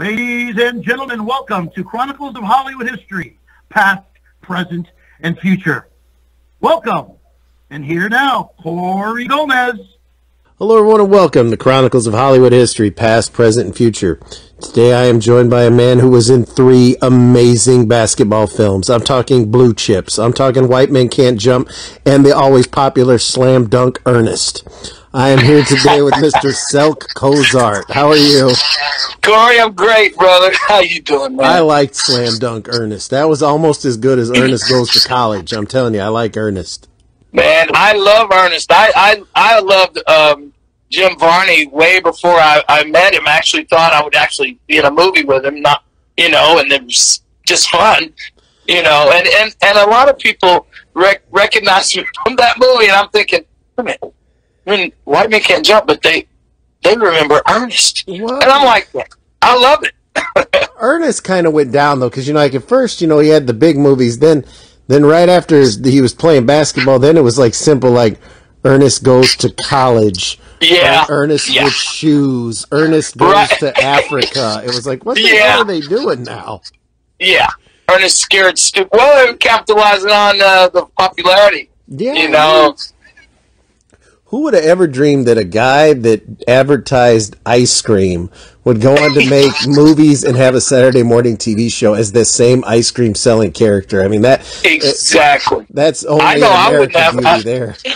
Ladies and gentlemen, welcome to Chronicles of Hollywood History, past, present, and future. Welcome. And here now, Corey Gomez. Hello, everyone, and welcome to Chronicles of Hollywood History, past, present, and future. Today I am joined by a man who was in three amazing basketball films. I'm talking Blue Chips. I'm talking White Men Can't Jump and the always popular Slam Dunk Ernest. I am here today with Mr. Cylk Cozart. How are you? Corey, I'm great, brother. How you doing, man? I liked Slam Dunk Ernest. That was almost as good as Ernest Goes to College. I'm telling you, I like Ernest. Man, I love Ernest. I I, I loved um, Jim Varney way before I, I met him. I actually thought I would actually be in a movie with him, not you know, and it was just fun, you know. And and, and a lot of people rec- recognize me from that movie, and I'm thinking, wait a minute, I mean, white men can't jump, but they they remember Ernest, and I'm like, I love it. Ernest kind of went down though, because you know, like at first, you know, he had the big movies. Then, then right after his, he was playing basketball, then it was like simple, like Ernest goes to college. Yeah. Or Ernest Yeah. with shoes. Ernest goes Right. to Africa. It was like, what the Yeah. hell are they doing now? yeah, Ernest scared stupid. Well, they're capitalizing on uh, the popularity. Yeah, You know, Who would have ever dreamed that a guy that advertised ice cream would go on to make movies and have a Saturday morning TV show as the same ice cream selling character? I mean that exactly. that's only I know, I wouldn't have- beauty I- there.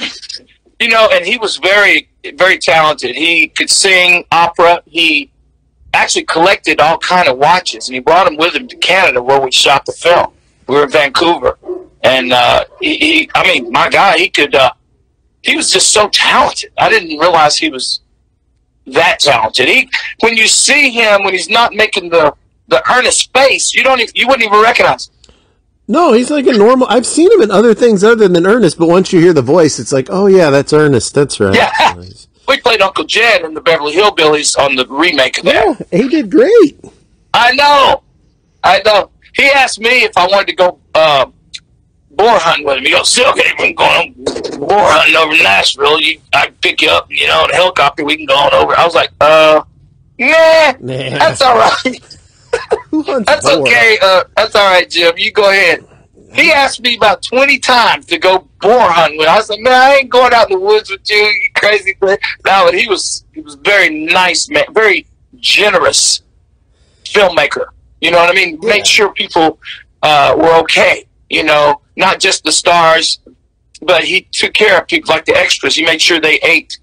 You know, and he was very, very talented. He could sing opera. He actually collected all kind of watches, and he brought them with him to Canada where we shot the film. We were in Vancouver, and uh, he, he, I mean, my guy, he could. Uh, he was just so talented. I didn't realize he was that talented. He, when you see him, when he's not making the the Ernest face, you don't, even, you wouldn't even recognize. Him. No, he's like a normal. I've seen him in other things other than Ernest, but once you hear the voice, it's like, oh yeah, that's Ernest. That's right. Yeah. We played Uncle Jed in the Beverly Hillbillies on the remake of that. Yeah, he did great. I know. I know. He asked me if I wanted to go uh, boar hunting with him. He goes, Cylk, we're going boar hunting over in Nashville. You, I can pick you up, you know, in a helicopter. We can go on over. I was like, uh, nah, Nah. that's all right. That's boar? okay. Uh, that's all right, Jim. You go ahead. He asked me about 20 times to go boar hunting with. I said, man, I ain't going out in the woods with you, you crazy thing. No, but he was, he was very nice, man, very generous filmmaker. You know what I mean? Yeah. Made sure people uh, were okay. You know, not just the stars, but he took care of people like the extras. He made sure they ate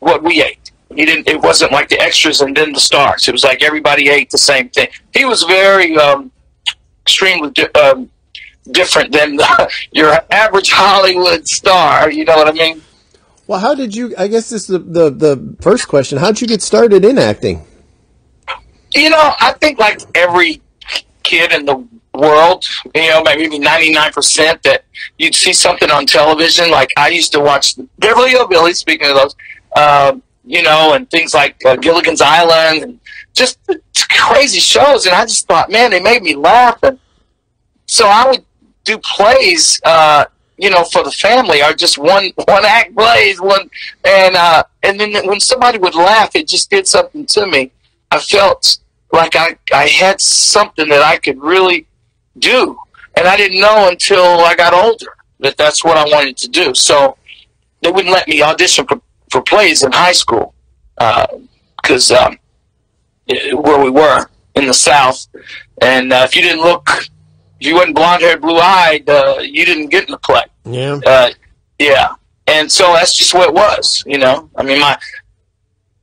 what we ate. He didn't. It wasn't like the extras and then the stars. It was like everybody ate the same thing. He was very um, extremely di- um, different than the, your average Hollywood star. You know what I mean? Well, how did you? I guess this is the, the the first question. How did you get started in acting? You know, I think like every kid in the world, you know, maybe ninety nine percent that you'd see something on television. Like I used to watch Beverly Hillbillies. Speaking of those, um, you know, and things like uh, Gilligan's Island, and just crazy shows. And I just thought, man, they made me laugh. And so I would do plays, uh, you know, for the family, or just one one act plays, one, and uh, and then when somebody would laugh, it just did something to me. I felt like I, I had something that I could really do. And I didn't know until I got older that that's what I wanted to do. So they wouldn't let me audition for, for plays in high school because um, where we were in the South. And uh, if you didn't look, if you weren't blonde haired, blue eyed, uh, you didn't get in the play. Yeah. Uh, yeah, and so that's just what it was. You know, I mean, my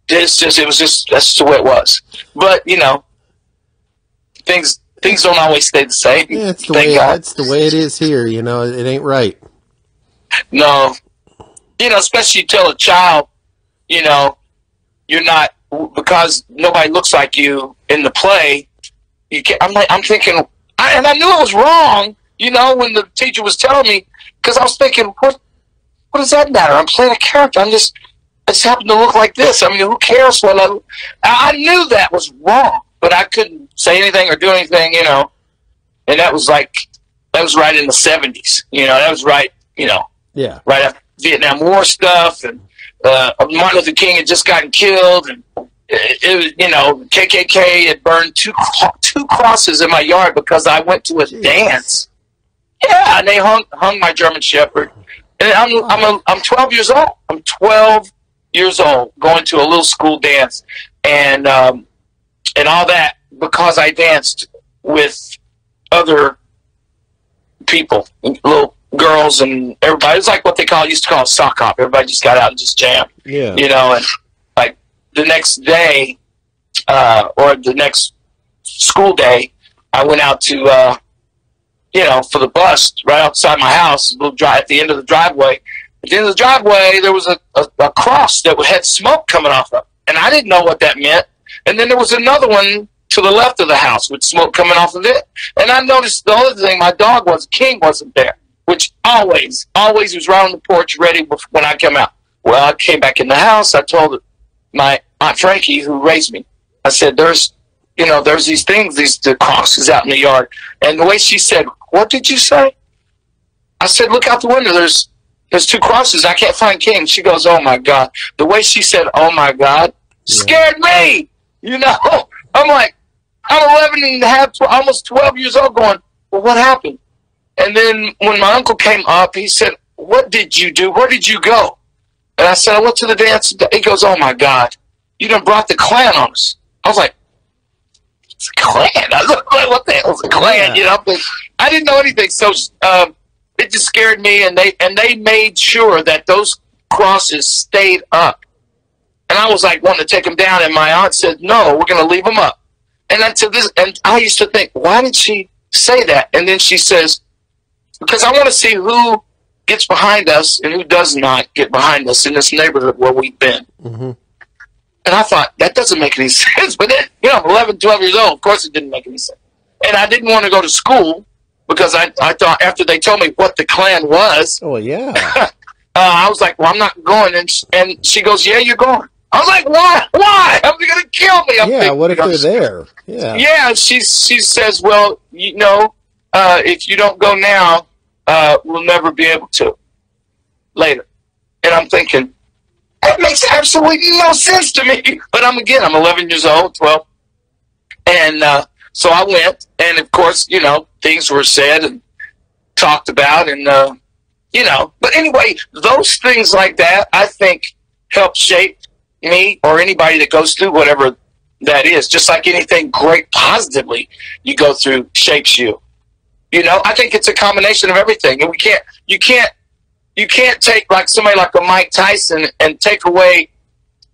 it's just it was just that's just the way it was. But you know, things things don't always stay the same. Yeah, it's the Thank way God. that's the way it is here. You know, it ain't right. No, you know, especially you tell a child, you know, you're not because nobody looks like you in the play. You can I'm like, I'm thinking, I, and I knew it was wrong. You know, when the teacher was telling me, because I was thinking, what, what does that matter? I'm playing a character. I'm just, I just happen to look like this. I mean, who cares what? I I knew that was wrong, but I couldn't say anything or do anything. You know, and that was like, that was right in the '70s. You know, that was right. You know, Yeah. right after Vietnam War stuff, and uh, Martin Luther King had just gotten killed, and it, it was, you know, KKK had burned two two crosses in my yard because I went to a Jeez. dance. Yeah, and they hung hung my German Shepherd. And I'm I'm a, I'm 12 years old. I'm 12 years old, going to a little school dance, and um, and all that because I danced with other people, little girls and everybody. It's like what they call used to call sock hop. Everybody just got out and just jammed. Yeah. You know, and like the next day, uh, or the next school day, I went out to, uh, you know, for the bus right outside my house, little drive at the end of the driveway. At the end of the driveway, there was a, a, a cross that had smoke coming off of, it. and I didn't know what that meant. And then there was another one to the left of the house with smoke coming off of it. And I noticed the other thing, my dog was King wasn't there, which always, always was right on the porch ready when I come out. Well, I came back in the house. I told my aunt Frankie, who raised me, I said, "There's, you know, there's these things, these the crosses out in the yard." And the way she said, "What did you say?" I said, "Look out the window. There's, there's two crosses. I can't find King." She goes, "Oh my God!" The way she said, "Oh my God," scared me. You know, I'm like, I'm 11 and a half, almost 12 years old going, well, what happened? And then when my uncle came up, he said, what did you do? Where did you go? And I said, I went to the dance. He goes, oh my God, you done brought the Klan on us. I was like, it's a Klan. I was like, what the hell is a Klan? You know, but I didn't know anything. So, um, it just scared me and they, and they made sure that those crosses stayed up. And I was like wanting to take them down and my aunt said, no, we're going to leave them up. And then to this, and I used to think, why did she say that? And then she says, because I want to see who gets behind us and who does not get behind us in this neighborhood where we've been. Mm-hmm. And I thought, that doesn't make any sense. But then, you know, I'm 11, 12 years old. Of course it didn't make any sense. And I didn't want to go to school because I, I thought after they told me what the Klan was. Oh, yeah. uh, I was like, well, I'm not going. And, and she goes, yeah, you're going. I was like, why? Why? I'm going to kill me. I'm yeah, thinking, what if they're there? Yeah. Yeah, she, she says, well, you know, uh, if you don't go now, uh, we'll never be able to later. And I'm thinking, that makes absolutely no sense to me. But I'm, again, I'm 11 years old, 12. And uh, so I went, and of course, you know, things were said and talked about, and, uh, you know, but anyway, those things like that, I think, help shape me or anybody that goes through whatever that is, just like anything great positively you go through shapes you. You know, I think it's a combination of everything, and we can't, you can't, you can't take like somebody like a Mike Tyson and take away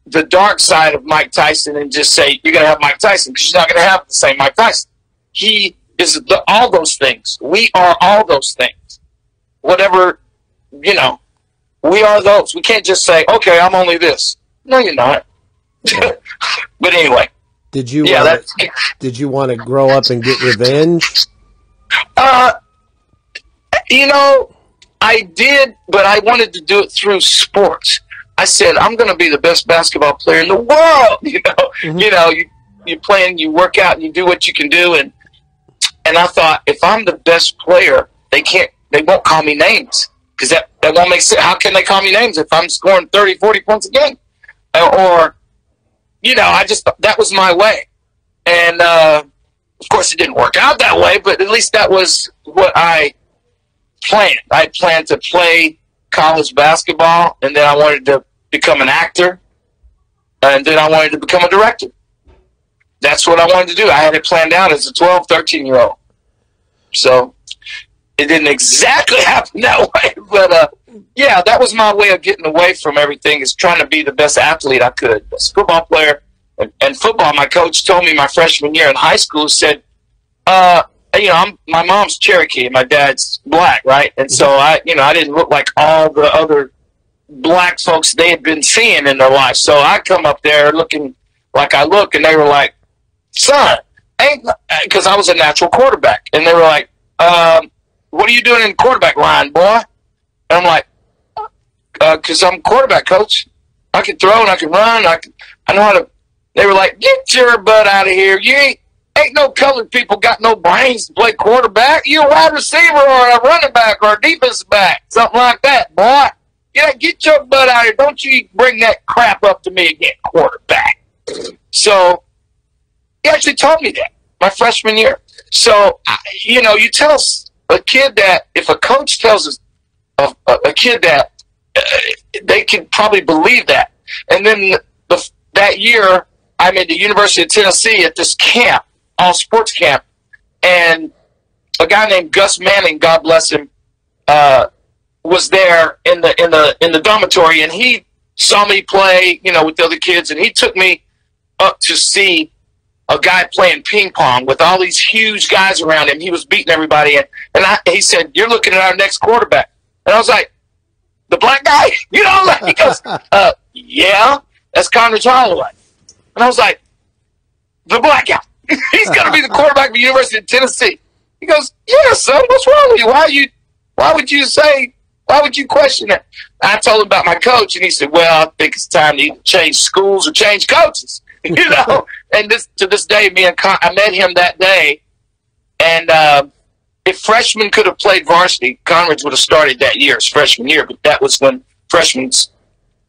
the dark side of Mike Tyson and just say you're to have Mike Tyson because you're not going to have the same Mike Tyson. He is the, all those things. We are all those things. Whatever, you know, we are those. We can't just say, okay, I'm only this. No, you're not. but anyway. Did you? Yeah, uh, did you want to grow up and get revenge? Uh, you know, I did, but I wanted to do it through sports. I said I'm going to be the best basketball player in the world. You know, mm-hmm. you know, you you plan, you work out, and you do what you can do, and and I thought if I'm the best player, they can't, they won't call me names because that that won't make sense. How can they call me names if I'm scoring 30, 40 points a game? Or you know, I just that was my way, and uh, of course it didn't work out that way, but at least that was what I planned. I planned to play college basketball, and then I wanted to become an actor, and then I wanted to become a director. That's what I wanted to do. I had it planned out as a 12, 13 year old. So it didn't exactly happen that way, but uh, yeah, that was my way of getting away from everything. Is trying to be the best athlete I could. As a football player and, and football, my coach told me my freshman year in high school said, uh, you know, I'm my mom's Cherokee and my dad's black, right? And so I, you know, I didn't look like all the other black folks they had been seeing in their life. So I come up there looking like I look, and they were like, "Son, ain't," because I was a natural quarterback, and they were like, um, "What are you doing in the quarterback line, boy?" And I'm like, because uh, I'm quarterback coach. I can throw and I can run. I can, I know how to. They were like, get your butt out of here. You ain't ain't no colored people got no brains to play quarterback. You a wide receiver or a running back or a defensive back, something like that, boy. Yeah, get your butt out of here. Don't you bring that crap up to me again, quarterback. So he actually told me that my freshman year. So you know, you tell a kid that if a coach tells a, a, kid that uh, they can probably believe that. And then the, that year, I'm at the University of Tennessee at this camp, all sports camp, and a guy named Gus Manning, God bless him, uh, was there in the in the in the dormitory, and he saw me play, you know, with the other kids, and he took me up to see a guy playing ping pong with all these huge guys around him. He was beating everybody, and and I, he said, "You're looking at our next quarterback," and I was like, "The black guy," you know? Like, he goes, uh, "Yeah, that's Condredge Holloway," and I was like, "The black guy." He's going to be the quarterback of the University of Tennessee. He goes, "Yeah, son. What's wrong with you? Why you? Why would you say why would you question that? I told him about my coach, and he said, "Well, I think it's time to change schools or change coaches." You know, and this to this day, me and Con- I met him that day, and uh, if freshmen could have played varsity, Condredge would have started that year, his freshman year. But that was when freshmen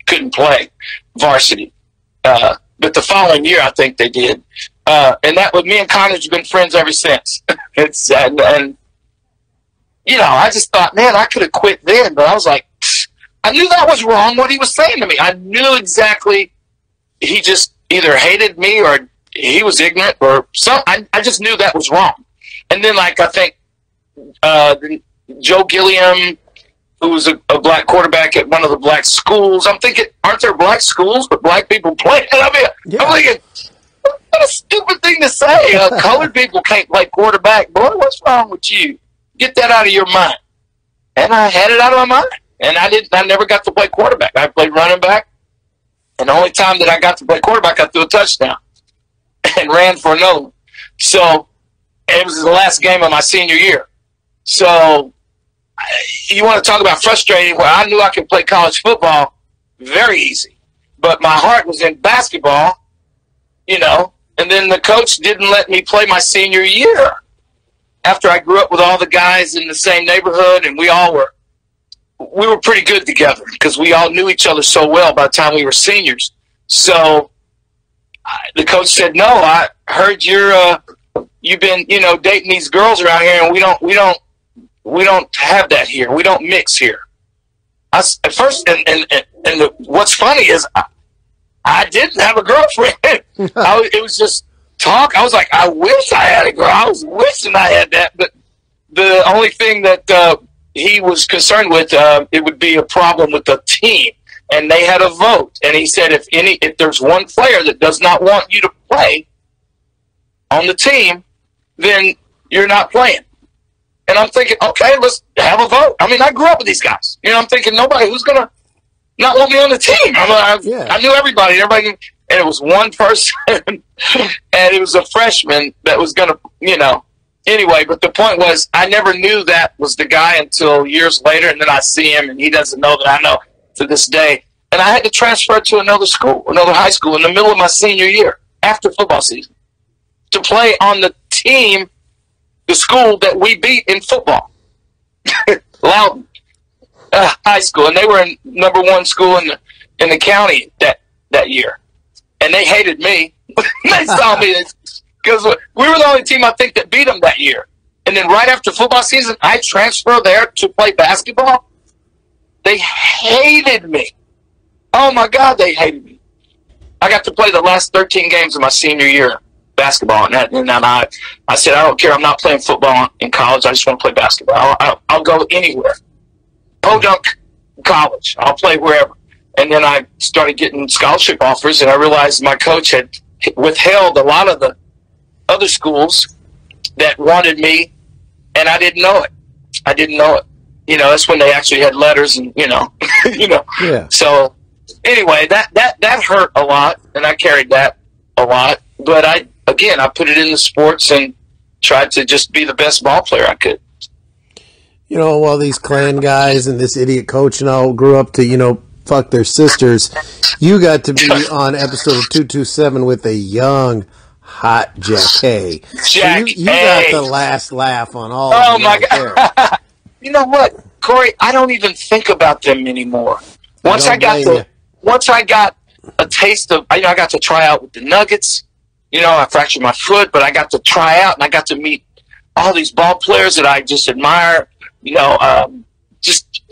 couldn't play varsity. Uh, but the following year, I think they did, uh, and that was me and Condredge have been friends ever since. it's and, and you know, I just thought, man, I could have quit then, but I was like, I knew that was wrong what he was saying to me. I knew exactly he just either hated me or he was ignorant or some. I, I just knew that was wrong. And then, like I think uh, Joe Gilliam, who was a, a, black quarterback at one of the black schools, I'm thinking, aren't there black schools but black people playing? I mean, yeah. I'm thinking, what a stupid thing to say. Uh, colored people can't play quarterback. Boy, what's wrong with you? Get that out of your mind. And I had it out of my mind. And I didn't. I never got to play quarterback. I played running back. And the only time that I got to play quarterback, I threw a touchdown and ran for another. So it was the last game of my senior year. So you want to talk about frustrating? Well, I knew I could play college football very easy, but my heart was in basketball, you know. And then the coach didn't let me play my senior year after I grew up with all the guys in the same neighborhood, and we all were we were pretty good together because we all knew each other so well by the time we were seniors. So the coach said, "No, I heard you're uh, you've been you know dating these girls around here, and we don't we don't we don't have that here. We don't mix here." I, at first, and and and, the, what's funny is I, I didn't have a girlfriend. I, it was just talk. I was like, I wish I had a girl. I was wishing I had that. But the only thing that uh, he was concerned with, uh, it would be a problem with the team. And they had a vote. And he said, if any, if there's one player that does not want you to play on the team, then you're not playing. And I'm thinking, okay, let's have a vote. I mean, I grew up with these guys. You know, I'm thinking nobody who's gonna not want me on the team. I, yeah. I knew everybody. Everybody and it was one person, and it was a freshman that was going to, you know. Anyway, but the point was, I never knew that was the guy until years later, and then I see him, and he doesn't know that I know to this day. And I had to transfer to another school, another high school, in the middle of my senior year after football season to play on the team, the school that we beat in football, Loudon uh, High School, and they were in number one school in the in the county that that year and they hated me. they saw me because we were the only team I think that beat them that year. And then right after football season, I transferred there to play basketball. They hated me. Oh my God, they hated me. I got to play the last 13 games of my senior year basketball, and, that, and then I, I said, I don't care. I'm not playing football in college. I just want to play basketball. I'll, I'll, I'll go anywhere. Podunk College. I'll play wherever. And then I started getting scholarship offers, and I realized my coach had withheld a lot of the other schools that wanted me, and I didn't know it. I didn't know it. You know, that's when they actually had letters, and you know, you know. Yeah. So anyway, that that that hurt a lot, and I carried that a lot. But I again, I put it in the sports and tried to just be the best ball player I could. You know, while these Klan guys and this idiot coach and all grew up to, you know, fuck their sisters. You got to be on episode of 227 with a young, hot Jackée. Jack so you, you got the last laugh on all Oh, my God. you know what, Corey? I don't even think about them anymore. Once I, I got the, you. once I got a taste of. You know, I got to try out with the Nuggets. You know, I fractured my foot, but I got to try out and I got to meet all these ball players that I just admire. You know, um, just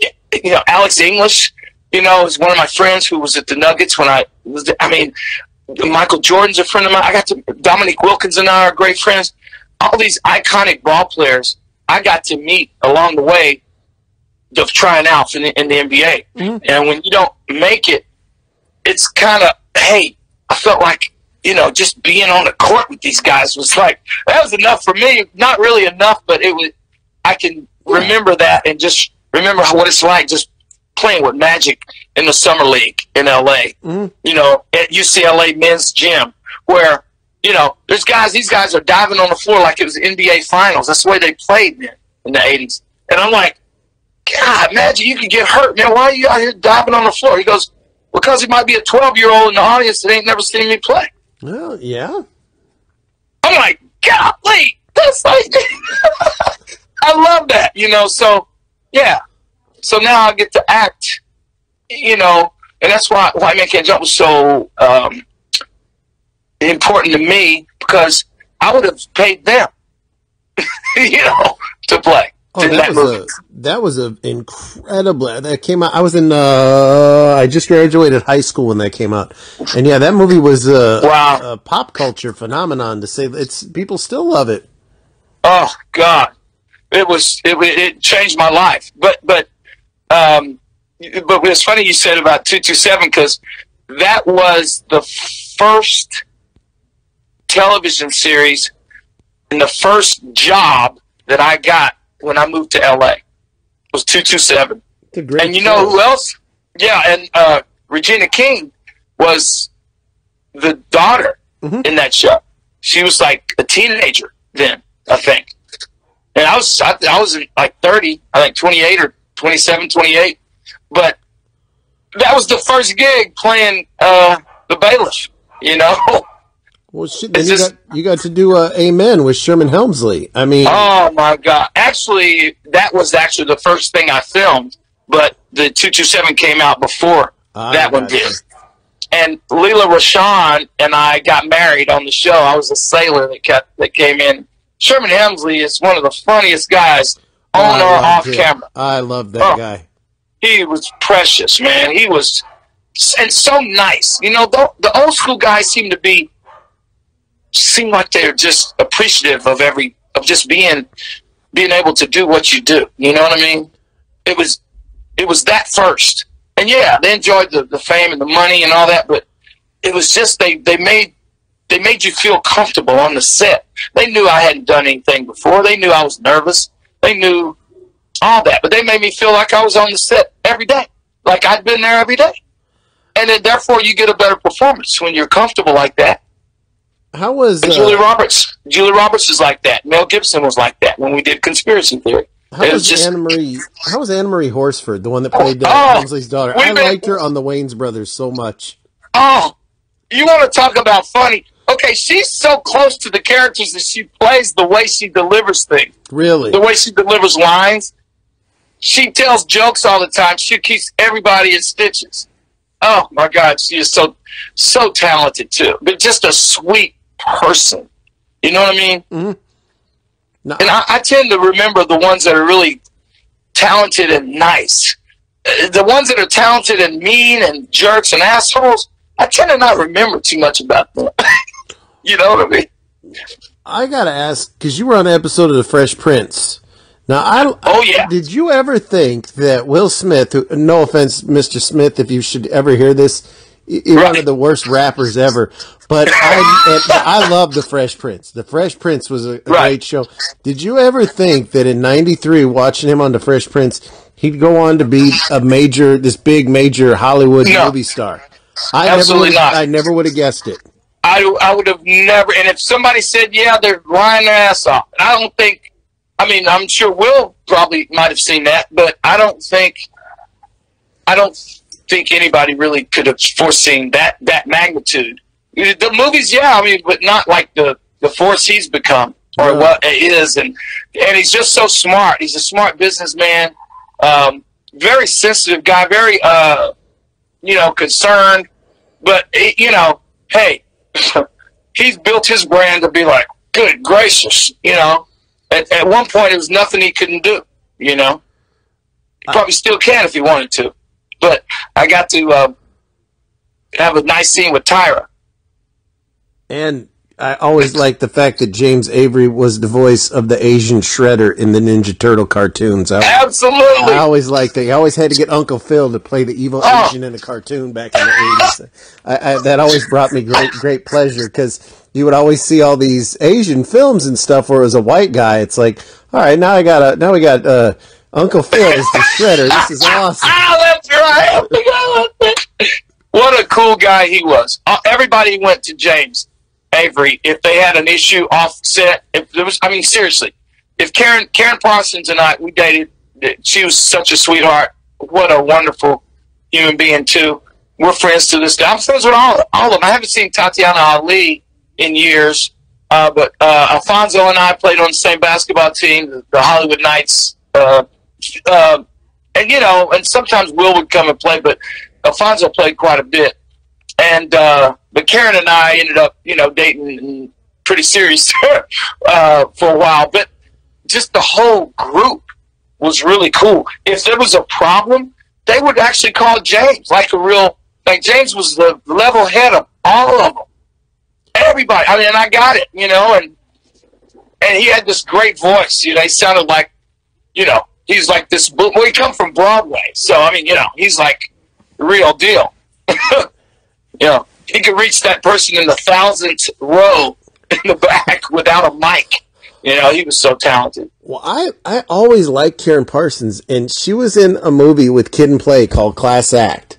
you know, Alex English. You know, is one of my friends who was at the Nuggets when I was. I mean, Michael Jordan's a friend of mine. I got to Dominique Wilkins and I are great friends. All these iconic ball players I got to meet along the way of trying out in the, in the NBA. Mm-hmm. And when you don't make it, it's kind of hey, I felt like you know just being on the court with these guys was like that was enough for me. Not really enough, but it was. I can remember that and just remember what it's like just playing with Magic in the summer league in LA. Mm-hmm. You know, at UCLA men's gym where you know there's guys. These guys are diving on the floor like it was NBA finals. That's the way they played then in the '80s. And I'm like, God, Magic, you could get hurt, man. Why are you out here diving on the floor? He goes, because he might be a 12 year old in the audience that ain't never seen me play. Well, yeah. I'm like, golly, that's like, I love that, you know. So, yeah. So now I get to act, you know, and that's why White Man Can't Jump was so um, important to me because I would have paid them, you know, to play. Oh, that, that, was a that was a incredible that came out. I was in uh, I just graduated high school when that came out, and yeah, that movie was a, wow. a pop culture phenomenon. To say it's people still love it. Oh God, it was it it changed my life. But but um, but it's funny you said about two two seven because that was the first television series and the first job that I got when I moved to LA. It was 227. And you know who else? Yeah, and uh, Regina King was the daughter mm-hmm. in that show. She was like a teenager then, I think. And I was I, I was like 30, I think 28 or 27, 28. But that was the first gig playing uh, the bailiff, you know? Well, shit, then you, got, you got to do uh, Amen with Sherman Hemsley. I mean, oh my god! Actually, that was actually the first thing I filmed, but the two two seven came out before I that one did. And Lela Rochon and I got married on the show. I was a sailor that kept, that came in. Sherman Hemsley is one of the funniest guys on or off him. camera. I love that oh, guy. He was precious, man. He was and so nice. You know, the, the old school guys seem to be seem like they're just appreciative of every of just being being able to do what you do. You know what I mean? It was it was that first. And yeah, they enjoyed the, the fame and the money and all that, but it was just they, they made they made you feel comfortable on the set. They knew I hadn't done anything before. They knew I was nervous. They knew all that, but they made me feel like I was on the set every day, like I'd been there every day. And then therefore you get a better performance when you're comfortable like that. How was uh, Julie Roberts? Julie Roberts is like that. Mel Gibson was like that when we did Conspiracy Theory. How was, just, Anna Maria? How was Anna Maria Horsford, the one that played uh, oh, daughter? I been, liked her on the Wayans Brothers so much. Oh, you want to talk about funny? Okay, she's so close to the characters that she plays the way she delivers things. Really, the way she delivers lines. She tells jokes all the time. She keeps everybody in stitches. Oh my God, she is so so talented too. But just a sweet person. You know what I mean? Mm-hmm. No. And I, I tend to remember the ones that are really talented and nice. Uh, the ones that are talented and mean and jerks and assholes, I tend to not remember too much about them. you know what I mean? I gotta ask because you were on an episode of The Fresh Prince. Now, I oh yeah. Did you ever think that Will Smith? Who, no offense, Mr. Smith, if you should ever hear this, He's right. one of the worst rappers ever. But I, I love the Fresh Prince. The Fresh Prince was a, a right. great show. Did you ever think that in '93, watching him on the Fresh Prince, he'd go on to be a major, this big major Hollywood no. movie star? I Absolutely never not. I never would have guessed it. I, I would have never. And if somebody said, "Yeah, they're lying their ass off," I don't think. I mean, I'm sure Will probably might have seen that, but I don't think. I don't think anybody really could have foreseen that that magnitude. The movies, yeah, I mean, but not like the the force he's become or yeah. what it is, and and he's just so smart. He's a smart businessman, um, very sensitive guy, very uh, you know, concerned, But you know, hey, he's built his brand to be like, good gracious, you know. At, at one point, it was nothing he couldn't do, you know. He probably still can if he wanted to. But I got to uh, have a nice scene with Tyra. And I always liked the fact that James Avery was the voice of the Asian Shredder in the Ninja Turtle cartoons. I, Absolutely. I always liked that. He always had to get Uncle Phil to play the evil Oh. Asian in a cartoon back in the 80s. I, I, that always brought me great, great pleasure because you would always see all these Asian films and stuff where it was a white guy. It's like, all right, now I got a, now we got, uh, Uncle Phil is the Shredder. This is awesome. Ah, that's right. I forgot about that. What a cool guy he was. Uh, everybody went to James Avery if they had an issue off set. If there was, I mean, seriously, if Karyn Karyn Parsons and I we dated, she was such a sweetheart. What a wonderful human being too. We're friends to this day. I'm friends with all all of them. I haven't seen Tatyana Ali in years, uh, but uh, Alfonso and I played on the same basketball team, the, the Hollywood Knights. Uh, uh, and you know, and sometimes Will would come and play, but Alfonso played quite a bit. And uh, but Karyn and I ended up, you know, dating pretty serious uh, for a while. But just the whole group was really cool. If there was a problem, they would actually call James, like a real, like James was the level head of all of them. Everybody. I mean, I got it, you know, and and he had this great voice. You know, he sounded like, you know, he's like this. Well, he come from Broadway, so I mean, you know, he's like the real deal. you know, he could reach that person in the thousandth row in the back without a mic. You know, he was so talented. Well, I, I always liked Karyn Parsons, and she was in a movie with Kid and Play called Class Act.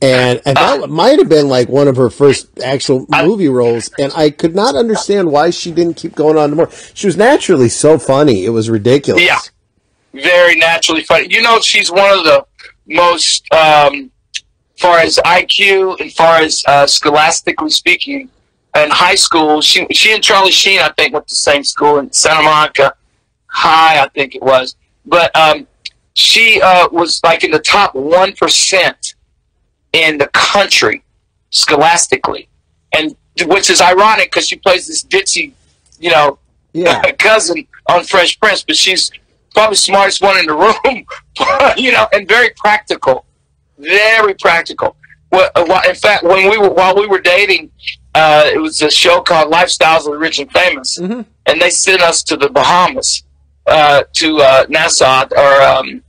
And, and that uh, might have been like one of her first actual movie roles. And I could not understand why she didn't keep going on more. She was naturally so funny. It was ridiculous. Yeah. Very naturally funny. You know, she's one of the most, um, far as IQ and far as uh, scholastically speaking, in high school, she she and Charlie Sheen, I think, went to the same school in Santa Monica High, I think it was. But um, she uh, was like in the top one percent in the country scholastically, and which is ironic because she plays this ditzy, you know, Yeah. cousin on Fresh Prince, but she's probably the smartest one in the room, you know, and very practical, very practical. Well, uh, in fact, when we were while we were dating, uh, it was a show called Lifestyles of the Rich and Famous, Mhm. and they sent us to the Bahamas, uh, to uh, Nassau, or um,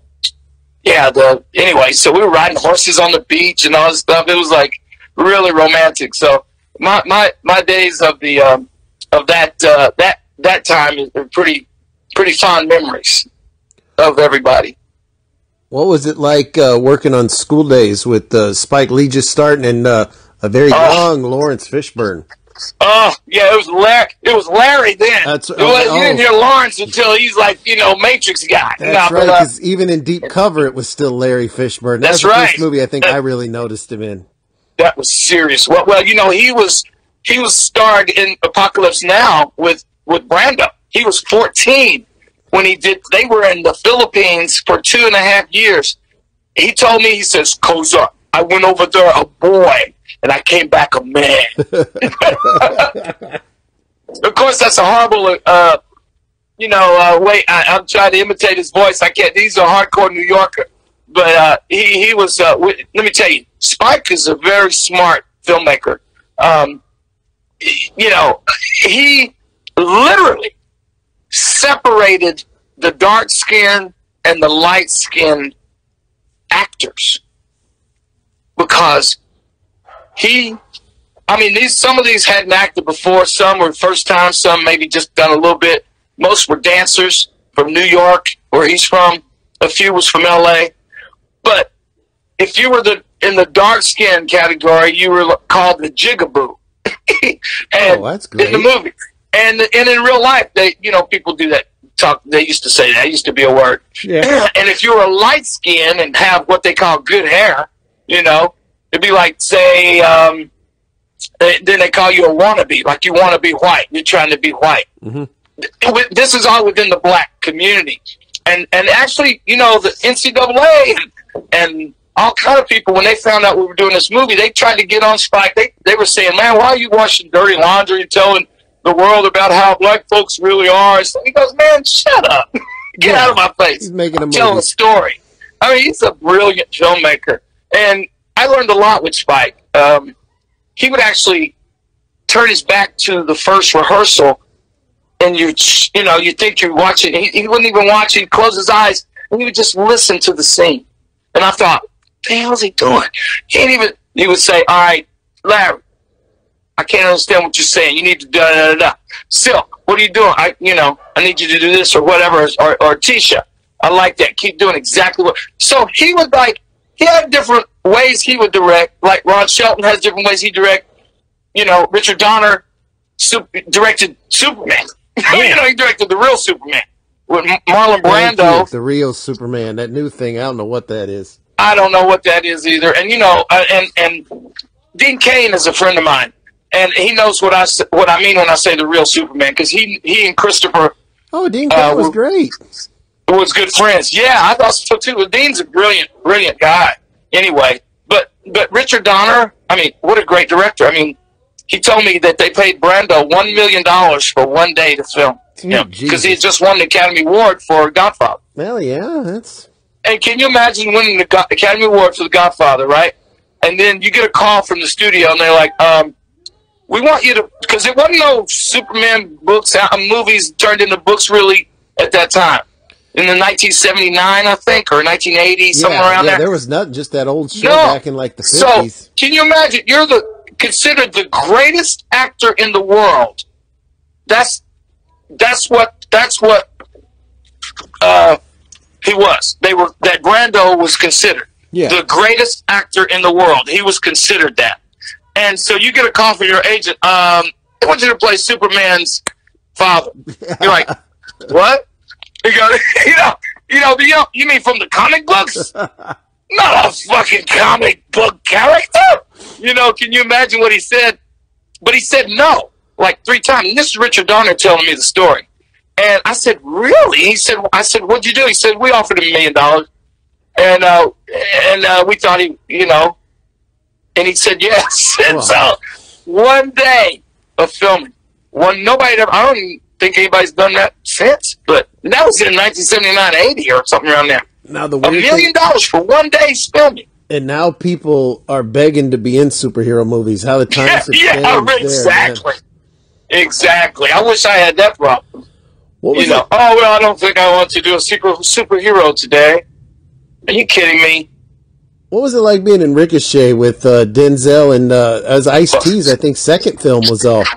yeah, the anyway. So we were riding horses on the beach and all this stuff. It was like really romantic. So my my my days of the um, of that uh, that that time is are pretty pretty fond memories of everybody. What was it like uh, working on School Daze with uh, Spike Lee just starting and uh, a very Oh. young Laurence Fishburne? Oh yeah, it was Larry. It was Larry then. That's- it was, oh, You didn't hear Laurence until he's like you know Matrix guy. That's Nah, right, but, uh, because even in Deep Cover, it was still Larry Fishburne. That's That's the first right. movie I think I really noticed him in. that was serious. Well, well, you know, he was he was starred in Apocalypse Now with with Brando. He was 14 when he did. They were in the Philippines for two and a half years. He told me, he says, "Koza, I went over there a boy, and I came back a man." of course, that's a horrible. Uh, you know, uh, wait, I, I'm trying to imitate his voice. I can't. He's a hardcore New Yorker, but uh, he he was. Uh, let me tell you, Spike is a very smart filmmaker. Um, you know, he literally separated the dark skinned and the light skinned actors because he I mean, these some of these hadn't acted before. Some were first time. Some maybe just done a little bit. Most were dancers from New York, where he's from. A few was from L.A. But if you were the in the dark skin category, you were called the jigaboo. and Oh, that's in the movie, and and in real life, they you know people do that. Talk. They used to say that. It used to be a word. Yeah. and if you were a light skin and have what they call good hair, you know, it'd be like say. um they, then they call you a wannabe, like you want to be white. You're trying to be white. Mhm. This is all within the black community, and and actually, you know, the NCAA and, and all kind of people when they found out we were doing this movie, they tried to get on Spike. They they were saying, "Man, why are you washing dirty laundry and telling the world about how black folks really are?" So he goes, "Man, shut up, get Yeah. out of my face." He's making a I'm telling a story. I mean, he's a brilliant filmmaker, and I learned a lot with Spike. Um, he would actually turn his back to the first rehearsal, and you you know you think you're watching. He, he wouldn't even watch. He'd close his eyes and he would just listen to the scene. And I thought, the hell's he doing? He ain't even. He would say, "All right, Larry, I can't understand what you're saying. You need to da da da da. Cylk, what are you doing? I, you know, I need you to do this or whatever. Or, or Tisha, I like that. Keep doing exactly what. So he would like. He had different ways he would direct. Like Ron Shelton has different ways he direct. You know, Richard Donner super, directed Superman. you know, he directed the real Superman with Marlon Thank Brando. you, the real Superman, that new thing. I don't know what that is. I don't know what that is either. And you know, uh, and and Dean Cain is a friend of mine, and he knows what I what I mean when I say the real Superman because he he and Christopher Oh, Dean Uh, was great. was good friends. Yeah, I thought so too. Dean's a brilliant brilliant guy. Anyway, but but Richard Donner, I mean, what a great director. I mean, he told me that they paid Brando one million dollars for one day to film because he had just won the Academy Award for Godfather. Well, yeah, that's And can you imagine winning the Academy Award for The Godfather, right? And then you get a call from the studio, and they're like, um, "We want you to," because it wasn't no Superman books, uh, movies turned into books really at that time. In the 1979, I think, or 1980, somewhere yeah, around yeah, there. there was nothing, just that old show No. back in like the 50s. So, can you imagine? You're the considered the greatest actor in the world. That's that's what that's what uh, he was. They were that Brando was considered Yeah. the greatest actor in the world. He was considered that. And so you get a call from your agent. Um, I want you to play Superman's father. You're like, what? You go, you know, you know, you know, you mean from the comic books? Not a fucking comic book character. You know, can you imagine what he said? But he said no, like three times. And this is Richard Donner telling me the story. And I said, really? He said, I said, what'd you do? He said, we offered him a million dollars. And, uh, and, uh, we thought he, you know, and he said yes. And Wow. so one day of filming, one, nobody ever, I don't think anybody's done that since, but that was in 1979, 80 or something around there. Now the A million dollars for one day's filming. and now people are begging to be in superhero movies. How the times have yeah, changed there, exactly. Exactly. I wish I had that problem. What was You know, oh well, I don't think I want to do a super superhero today. Are you kidding me? What was it like being in Ricochet with uh, Denzel and uh, as Ice T's? I think second film was off.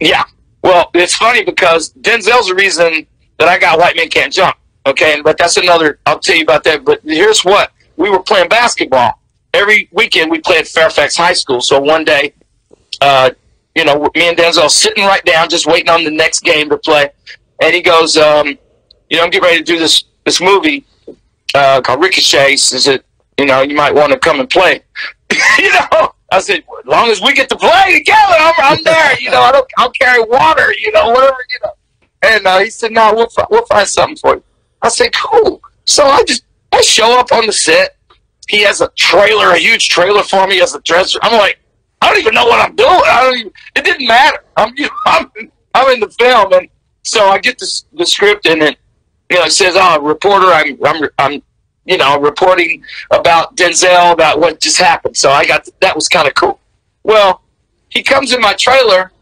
Yeah. Well, it's funny because Denzel's the reason that I got White Men Can't Jump. Okay, but that's another. I'll tell you about that. But here's what: we were playing basketball every weekend. We played Fairfax High School. So one day, uh, you know, me and Denzel sitting right down, just waiting on the next game to play. And he goes, um, "You know, I'm getting ready to do this this movie uh, called Ricochet. He Says that you know you might want to come and play." you know, I said, as long as we get to play together, I'm, I'm there. You know, I don't, I'll carry water. You know, whatever. You know. And uh, he said, "No, we'll we'll find something for you." I said, "Cool." So I just I show up on the set. He has a trailer, a huge trailer for me. as a dresser. I'm like, I don't even know what I'm doing. I don't even. It didn't matter. I'm you know, I'm I'm in the film, and so I get the the script, and it you know it says, "Oh, reporter, I'm I'm I'm." You know, reporting about Denzel about what just happened. So I got that was kind of cool. Well, he comes in my trailer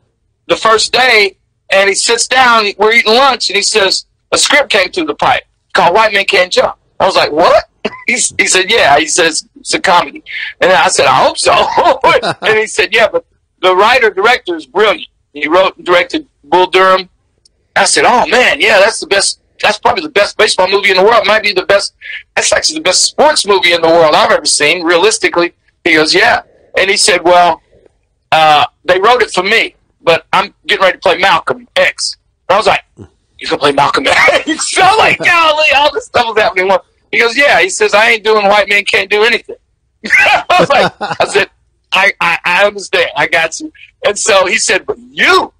the first day and he sits down. We're eating lunch, and he says a script came through the pipe called "White Men Can't Jump." I was like, "What?" He, he said, "Yeah." He says it's a comedy, and I said, "I hope so." and he said, "Yeah, but the writer director is brilliant. He wrote and directed Bull Durham." I said, "Oh man, yeah, that's the best. That's probably the best baseball movie in the world. It might be the best. That's actually the best sports movie in the world I've ever seen. Realistically." He goes, "Yeah," and he said, "Well." uh, they wrote it for me, but I'm getting ready to play Malcolm X. And I was like, you gonna play Malcolm X? so I'm like, golly, all this stuff was happening. He goes, yeah. He says, I ain't doing white men can't do anything. I was like, I said, I, I, I understand. I got you. And so he said, but you,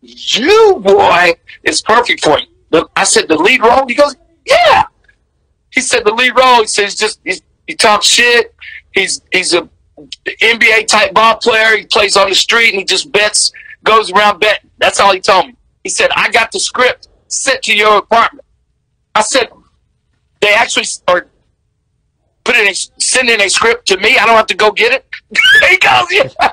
you boy, is perfect for you. The, I said, the lead role? He goes, yeah. He said, the lead role, he says, just, he's, He talks shit. He's he's a NBA type ball player. He plays on the street and he just bets, goes around betting. That's all he told me. He said, I got the script sent to your apartment. I said, they actually are put in a, send in a script to me. I don't have to go get it. he goes, yeah.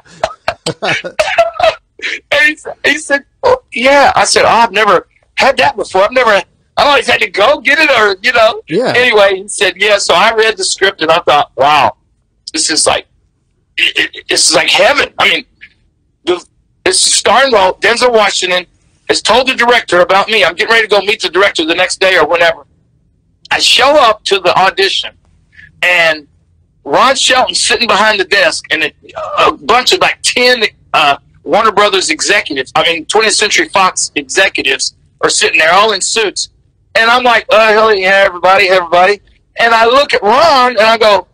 and he, he said, oh, yeah. I said, oh, I've never had that before. I've never, I always had to go get it or, you know. Yeah. Anyway, he said, yeah. So I read the script and I thought, wow, this is like, it, it, this is like heaven. I mean, the, it's starring role. Denzel Washington has told the director about me. I'm getting ready to go meet the director the next day or whenever. I show up to the audition and Ron Shelton sitting behind the desk and a, a bunch of like 10 uh, Warner Brothers executives, I mean, 20th Century Fox executives are sitting there all in suits. And I'm like, oh, hell yeah, everybody, everybody. And I look at Ron and I go,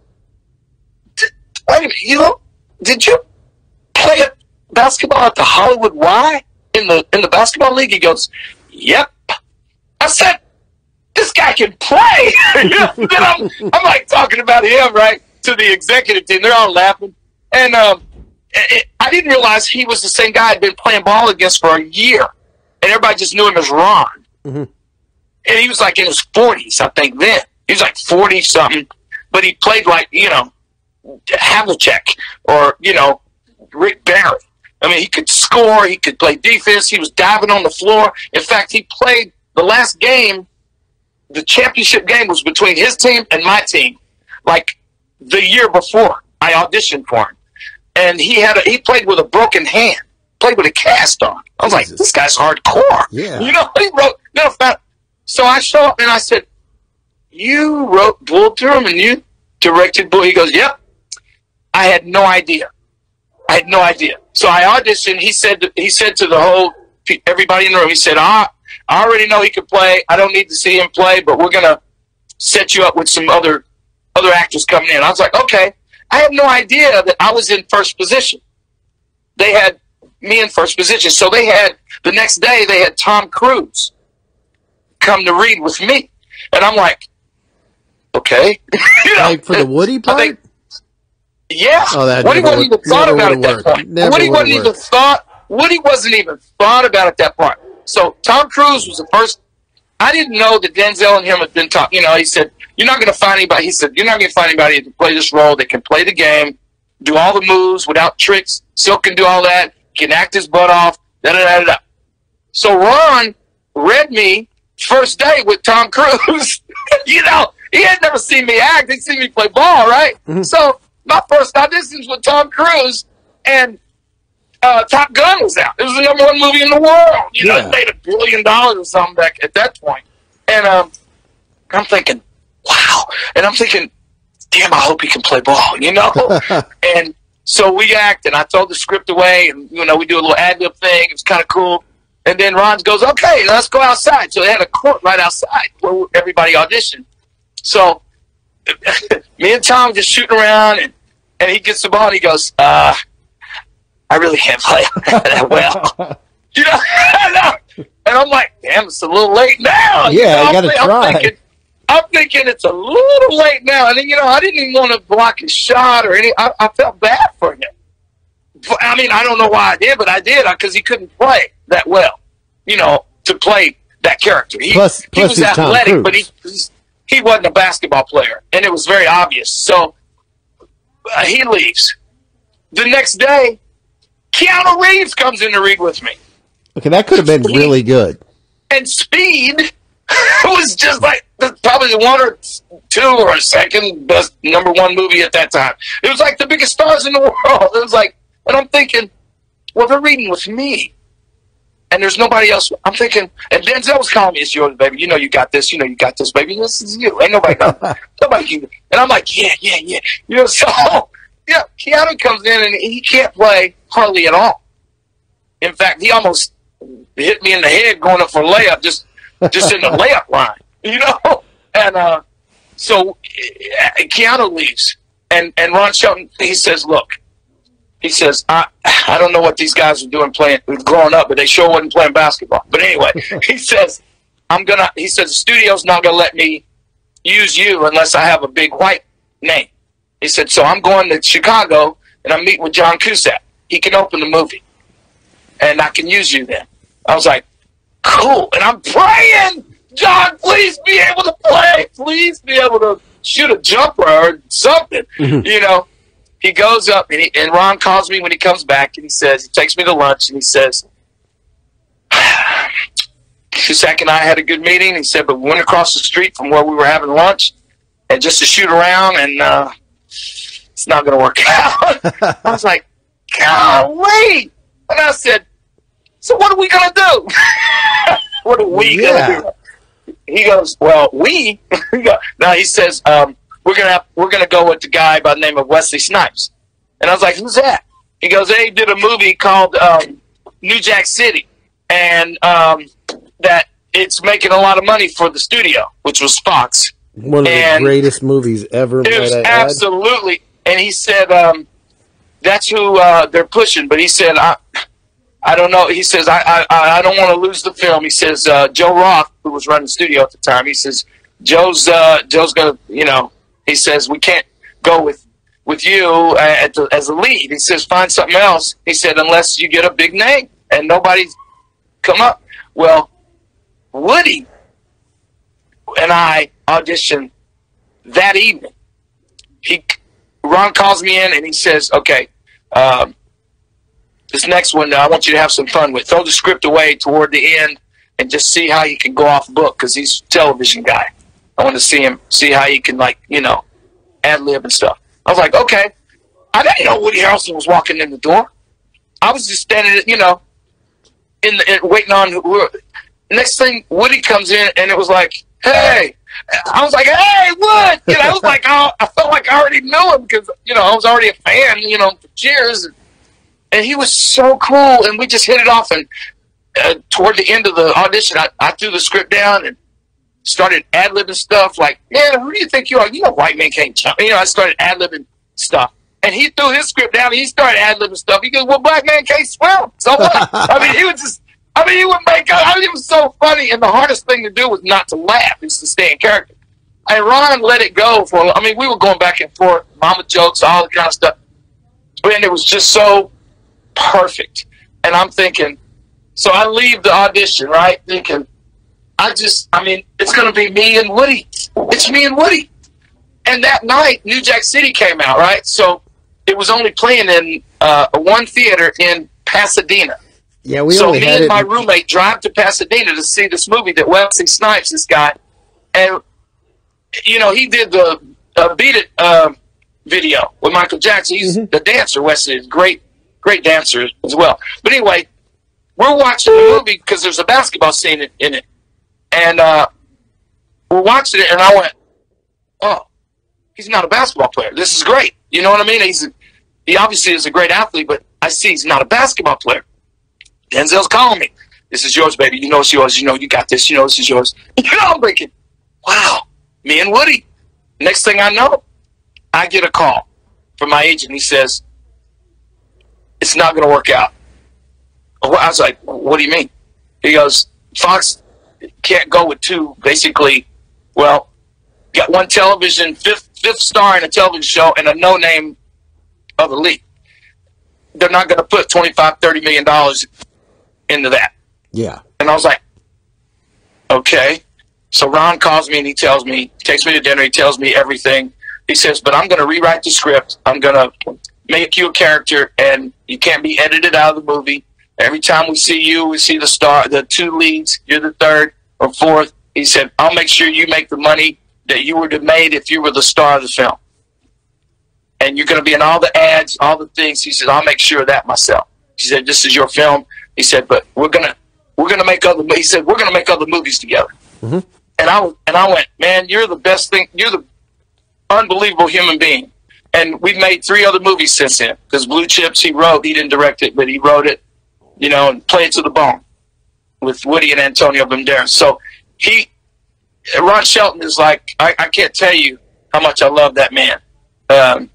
wait you know, did you play basketball at the Hollywood Y in the in the basketball league? He goes, yep. I said, this guy can play. then I'm, I'm like talking about him, right, to the executive team. They're all laughing. And um, it, I didn't realize he was the same guy I'd been playing ball against for a year. And everybody just knew him as Ron. Mm-hmm. And he was like in his 40s, I think, then. He was like 40 something. But he played like, you know, Havlicek or, you know, Rick Barry. I mean, he could score, he could play defense, he was diving on the floor. In fact, he played the last game, the championship game was between his team and my team, like the year before I auditioned for him. And he had a, he played with a broken hand, played with a cast on. I was like, this guy's hardcore. Yeah. You know, he wrote, no, so I show up and I said, you wrote Bull Durham and you directed Bull. He goes, yep. I had no idea. I had no idea. So I auditioned. He said he said to the whole everybody in the room. He said, "Ah, I already know he can play. I don't need to see him play, but we're gonna set you up with some other other actors coming in." I was like, "Okay." I had no idea that I was in first position. They had me in first position, so they had the next day they had Tom Cruise come to read with me, and I'm like, "Okay." you know, like for the Woody part. Think, yeah. Oh, that Woody wasn't even thought about it at that point. Never Woody wasn't even thought. Woody wasn't even thought about at that point. So Tom Cruise was the first. I didn't know that Denzel and him had been talking. You know, he said, "You're not going to find anybody." He said, "You're not going to find anybody to play this role that can play the game, do all the moves without tricks. Cylk can do all that. Can act his butt off." Da da da da. So Ron read me first day with Tom Cruise. you know, he had never seen me act. He'd seen me play ball, right? Mm-hmm. So my first auditions with Tom Cruise, and uh, Top Gun was out. It was the number one movie in the world. You Yeah. know, it made a billion dollars or something back at that point. And um, I'm thinking, wow. And I'm thinking, damn, I hope he can play ball, you know? and so we act, and I throw the script away, and, you know, we do a little ad lib thing. It's kind of cool. And then Ron goes, okay, let's go outside. So they had a court right outside where everybody auditioned. So me and Tom just shooting around, and, and he gets the ball, and he goes, uh, I really can't play that well. You know, And I'm like, damn, it's a little late now. You Yeah, know, I gotta try. I'm thinking, I'm thinking it's a little late now. And then, you know, I didn't even want to block his shot or any. I, I felt bad for him. But, I mean, I don't know why I did, but I did because he couldn't play that well. You know, to play that character. He, Plus- he plus was athletic, but he he wasn't a basketball player, and it was very obvious. So uh, he leaves. The next day, Keanu Reeves comes in to read with me, Okay, that could have been really good. and Speed was just like probably the one or two or a second best number one movie at that time. It was like the biggest stars in the world. It was like, and I'm thinking, well, they're reading with me. And there's nobody else. I'm thinking, and Denzel was calling me, "It's yours, baby. You know you got this. You know you got this, baby. This is you. Ain't nobody know. nobody can." And I'm like, "Yeah, yeah, yeah." You know, so yeah, Keanu comes in and he can't play hardly at all. In fact, he almost hit me in the head going up for a layup, just just in the layup line, you know. And uh, so uh, Keanu leaves, and and Ron Shelton he says, "Look," he says, "I I don't know what these guys are doing playing growing up, but they sure wasn't playing basketball." But anyway, he says, "I'm gonna," he says, "The studio's not gonna let me use you unless I have a big white name. He said, so I'm going to Chicago and I'm meeting with John Cusack. He can open the movie and I can use you then. I was like, cool. And I'm praying, John, please be able to play. Please be able to shoot a jumper or something, you know. He goes up and, he, and Ron calls me when he comes back and he says, he takes me to lunch and he says, Cusack and I had a good meeting. He said, but we went across the street from where we were having lunch and just to shoot around and uh, it's not going to work out. I was like, golly. And I said, so what are we going to do? what are we Yeah. going to do? He goes, well, we. now he says, um, we're gonna have, we're gonna go with the guy by the name of Wesley Snipes. And I was like, who's that? He goes, they did a movie called um, New Jack City, and um, that it's making a lot of money for the studio, which was Fox. One of And- the greatest movies ever. It was absolutely. And he said, um, that's who uh, they're pushing. But he said, I, I don't know. He says, I, I, I don't want to lose the film. He says, uh, Joe Roth, who was running the studio at the time, he says, Joe's, uh, Joe's gonna, you know, he says we can't go with with you uh, the, as a lead. He says, find something else. He said, unless you get a big name and nobody's come up. Well, Woody and I auditioned that evening. He Ron calls me in and he says, "Okay, um, this next one I want you to have some fun with. Throw the script away toward the end and just see how you can go off book because he's a television guy. I want to see him see how he can like you know ad lib and stuff." I was like, "Okay." I didn't know Woody Harrelson was walking in the door. I was just standing, you know, in the in, waiting on. who- Next thing, Woody comes in and it was like, "Hey." I was like, "Hey, Wood!" You know, I was like, "Oh, I felt like I already knew him because you know I was already a fan, you know, for years." And he was so cool, and we just hit it off. And uh, toward the end of the audition, I, I threw the script down and started ad libbing stuff. Like, "Man, who do you think you are? You know, white man can't jump." You know, I started ad libbing stuff. And he threw his script down. And he started ad libbing stuff. He goes, "Well, black man can't swim." So what? I mean, he was just. I mean, he would make. Up. I mean, it was so funny, and the hardest thing to do was not to laugh; is to stay in character. And Ron let it go for. I mean, we were going back and forth, mama jokes, all that kind of stuff, and it was just so perfect. And I'm thinking, so I leave the audition, right? Thinking, I just, I mean, it's going to be me and Woody. It's me and Woody. And that night, New Jack City came out, right? So it was only playing in uh, one theater in Pasadena Yeah, we so only me had and it. my roommate drive to Pasadena to see this movie that Wesley Snipes, this got, and you know he did the uh, Beat It uh, video with Michael Jackson. He's the dancer. Wesley is great, great dancer as well. But anyway, we're watching the movie because there's a basketball scene in, in it, and uh, we're watching it, and I went, "Oh, he's not a basketball player. This is great." You know what I mean? He's he obviously is a great athlete, but I see he's not a basketball player. Denzel's calling me. This is yours, baby. You know it's yours. You know you got this. You know this is yours. You know, I'm thinking, wow, me and Woody. Next thing I know, I get a call from my agent. He says, it's not going to work out. I was like, what do you mean? He goes, Fox can't go with two, basically, well, got one television, fifth, fifth star in a television show and a no name of a league. They're not going to put 25, 30 million dollars into that. Yeah. And I was like, okay. So Ron calls me and he tells me, takes me to dinner. He tells me everything. He says, but I'm going to rewrite the script. I'm going to make you a character and you can't be edited out of the movie. Every time we see you, we see the star, the two leads. You're the third or fourth. He said, I'll make sure you make the money that you would have made if you were the star of the film. And you're going to be in all the ads, all the things. He said, I'll make sure of that myself. He said, this is your film. He said, but we're going to, we're going to make other, he said, we're going to make other movies together. Mm-hmm. And I, and I went, man, you're the best thing. You're the unbelievable human being. And we've made three other movies since then. Because Blue Chips, he wrote, he didn't direct it, but he wrote it, you know, and played to the bone with Woody and Antonio Banderas. So he, Ron Shelton is like, I, I can't tell you how much I love that man. Um,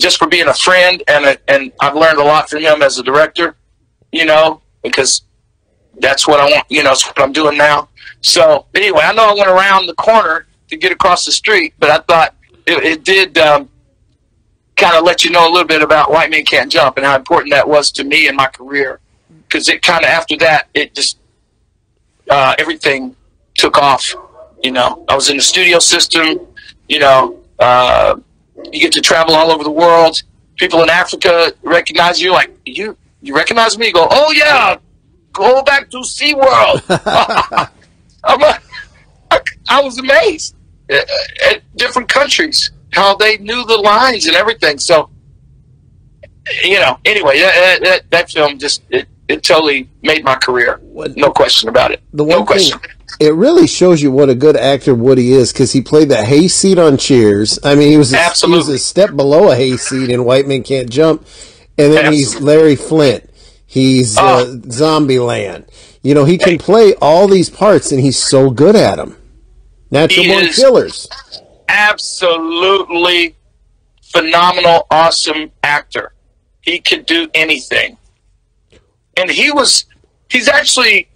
just for being a friend, and a, and I've learned a lot from him as a director, you know, because that's what I want, you know, it's what I'm doing now. So anyway, I know I went around the corner to get across the street, but I thought it, it did um, kind of let you know a little bit about White Men Can't Jump and how important that was to me in my career. Because it kind of after that, it just uh, everything took off. You know, I was in the studio system. You know, uh, you get to travel all over the world. People in Africa recognize you. Like you, you recognize me? You go, oh yeah, go back to SeaWorld. I'm a, I, I was amazed at, at different countries how they knew the lines and everything. So, you know, anyway, that, that, that film just it, it totally made my career. No question about it. The no one question. thing, it really shows you what a good actor Woody is because he played that hayseed on Cheers. I mean, he was a, he was Absolutely. a step below a hayseed in White Men Can't Jump, and then he's Larry Flynt. He's uh, Oh. Zombieland. You know, he can play all these parts, and he's so good at them. Natural He Born is. Killers. Absolutely phenomenal, awesome actor. He could do anything. And he was, he's actually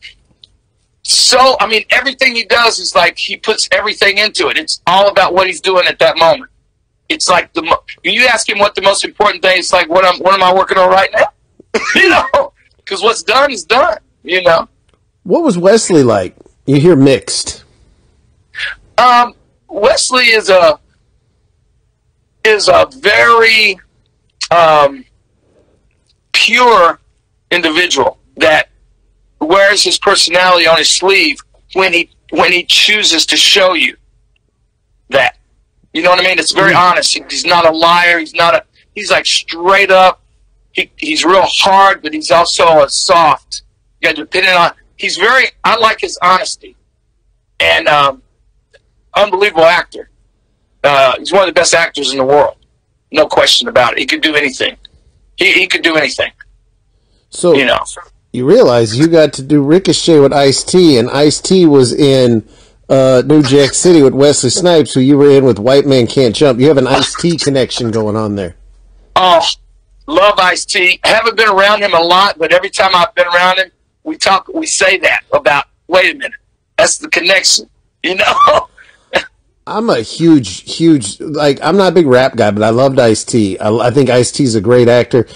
so, I mean, everything he does is like he puts everything into it. It's all about what he's doing at that moment. It's like the, mo- you ask him what the most important thing is, like, what, I'm, what am I working on right now? you know, because what's done is done, you know. What was Wesley like? You hear mixed. Um, Wesley is a is a very um, pure individual that wears his personality on his sleeve when he when he chooses to show you that. You know what I mean? It's very honest. He- He's not a liar. He's not a. He's like straight up. He, he's real hard, but he's also a soft. You got depending on. He's very. I like his honesty, and um, unbelievable actor. Uh, he's one of the best actors in the world. No question about it. He could do anything. He, he could do anything. So You know. you realize you got to do Ricochet with Ice T, and Ice T was in uh, New Jack City with Wesley Snipes, who you were in with White Man Can't Jump. You have an Ice T connection going on there. Oh, love Ice T. Haven't been around him a lot, but every time I've been around him, we talk. We say that about. Wait a minute. That's the connection. You know. I'm a huge, huge like I'm not a big rap guy, but I loved Ice T. I, I think Ice T is a great actor.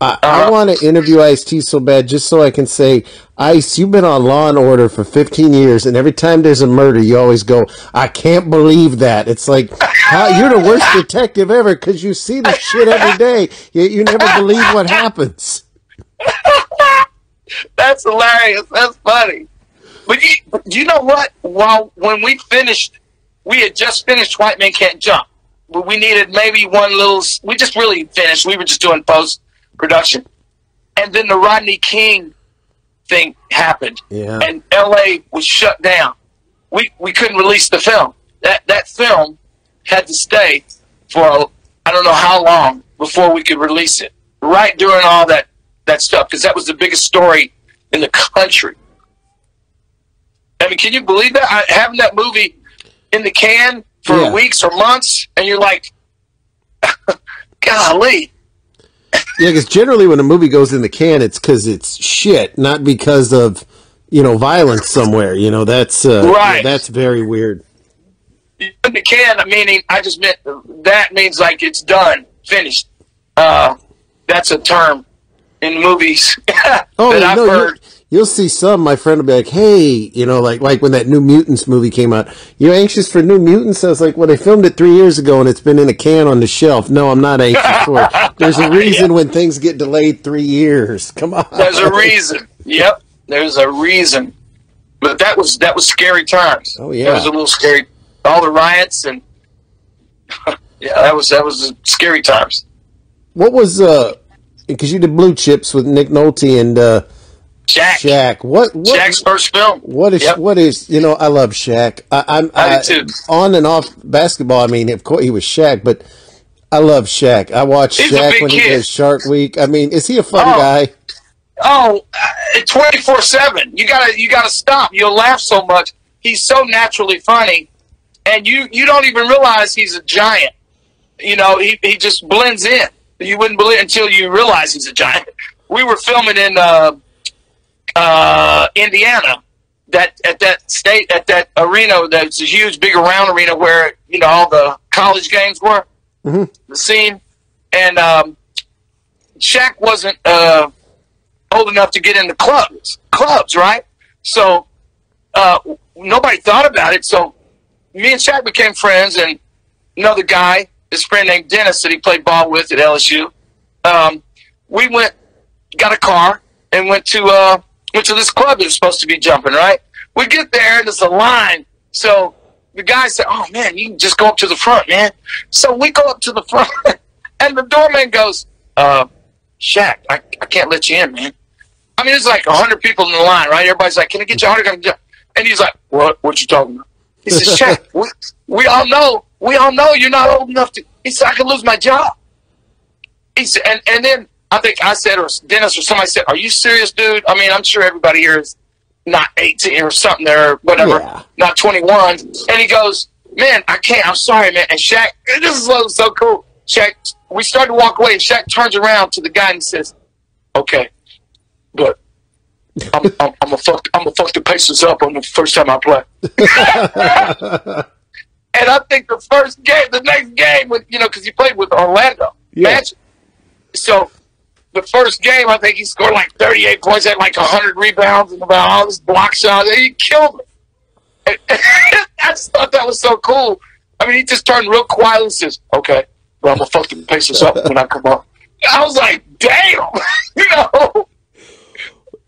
I, I Uh-huh. want to interview Ice T so bad, just so I can say, Ice, you've been on Law and Order for 15 years, and every time there's a murder, you always go, "I can't believe that." It's like how, you're the worst detective ever because you see the shit every day. You, you never believe what happens. That's hilarious. That's funny. But you, you know what? While when we finished, we had just finished White Men Can't Jump. But we needed maybe one little. We just really finished. We were just doing post production, and then the Rodney King thing happened, Yeah. and L.A. was shut down. We we couldn't release the film. That that film had to stay for I don't know how long before we could release it. Right during all that that stuff, because that was the biggest story in the country. I mean, can you believe that? I, having that movie in the can for Yeah. weeks or months, and you're like, golly. Yeah, because generally when a movie goes in the can, it's because it's shit, not because of you know violence somewhere. You know that's uh, Right. That's very weird. in the can, meaning I just meant that means like it's done, finished. Uh, that's a term in movies Oh that I've no, heard. You'll see some. My friend will be like, "Hey, you know, like like when that New Mutants movie came out. You're anxious for New Mutants?" I was like, "Well, they filmed it three years ago, and it's been in a can on the shelf." No, I'm not anxious for it. There's a reason when things get delayed three years. Come on. There's a reason. Yep, there's a reason. But that was that was scary times. Oh, yeah. it was a little scary. All the riots and yeah, that was that was scary times. What was uh? Because you did Blue Chips with Nick Nolte and uh, Jack, Shaq. What what Shaq's first film. What is Yep. what is you know? I love Shaq. I, I'm I too. on and off basketball. I mean, of course he was Shaq, but I love Shaq. I watch He's Shaq when he kid. does Shark Week. I mean, is he a fun Oh. guy? Oh, twenty four seven. You gotta you gotta stop. You'll laugh so much. He's so naturally funny, and you you don't even realize he's a giant. You know, he he just blends in. You wouldn't believe it until you realize he's a giant. We were filming in uh, uh, Indiana that at that state at that arena, that's a huge, big round arena where you know all the college games were, mm-hmm. the scene, and um, Shaq wasn't uh, old enough to get into clubs, clubs, right? So uh, nobody thought about it. So me and Shaq became friends, and another guy, his friend named Dennis, that he played ball with at LSU. Um, we went, got a car, and went to uh, went to this club was supposed to be jumping. Right? We get there, and there's a line. So the guy said, "Oh man, you can just go up to the front, man." So we go up to the front, and the doorman goes, uh, "Shaq, I, I can't let you in, man." I mean, there's like a hundred people in the line, right? Everybody's like, "Can I get you a hundred? And he's like, "What? What you talking about?" He says, "Shaq, we, we all know, we all know you're not old enough to." He said, "I could lose my job." He said, and and then I think I said, or Dennis or somebody said, "Are you serious, dude?" I mean, I'm sure everybody here is not 18 or something there, or whatever, Yeah. not 21. And he goes, "Man, I can't. I'm sorry, man." And Shaq, this is so, so cool. Shaq, we started to walk away, and Shaq turns around to the guy and says, "Okay, but." I'm, I'm, I'm gonna fuck. I'm gonna fuck the Pacers up on the first time I play. and I think the first game, the next game, with you know, because he played with Orlando Yeah. Magic. So the first game, I think he scored like 38 points, had like 100 rebounds, and about all his block shots. He killed me. I just thought that was so cool. I mean, he just turned real quiet and says, "Okay, but I'm gonna fucking pace Pacers up when I come up." I was like, "Damn," you know.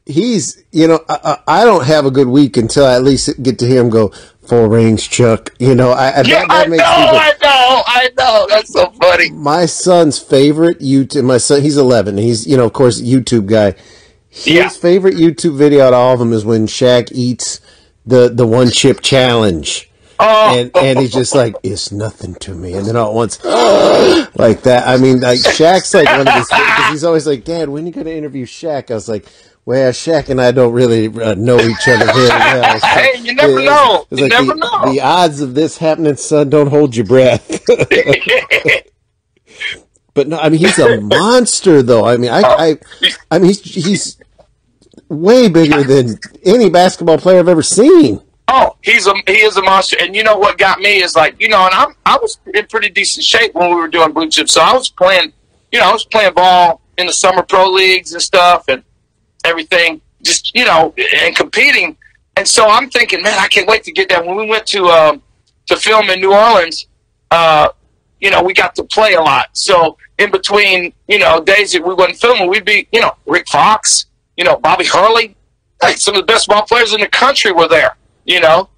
He's, you know, I, I I don't have a good week until I at least get to hear him go four rings, Chuck. You know, I, I- Yeah, that, I that know, makes me go, I know, I know. That's so funny. my son's favorite YouTube. My son, he's 11. He's, you know, of course, YouTube guy. His Yeah. favorite YouTube video out of all of them is when Shaq eats the the one chip challenge. Oh, and and he's just like it's nothing to me, and then all at once like that. I mean, like Shaq's like one of his because he's always like, Dad, when you gonna interview Shaq? I was like, Well, Shaq and I don't really uh, know each other very well. So Hey, you never it's- know. it's You never the, know. The odds of this happening, son, don't hold your breath. but no, I mean he's a monster, though. I mean, I, I, I mean he's he's way bigger than any basketball player I've ever seen. Oh, he's a he is a monster. And you know what got me is like you know, and I'm I was in pretty decent shape when we were doing blue chip, so I was playing, you know, I was playing ball in the summer pro leagues and stuff and everything, just you know, and competing. And so I'm thinking, man, I can't wait to get that. When we went to um, to film in New Orleans, uh, you know, we got to play a lot. So in between, you know, days that we wasn't filming, we'd be, you know, Rick Fox, you know, Bobby Hurley, like some of the best ball players in the country were there. You know,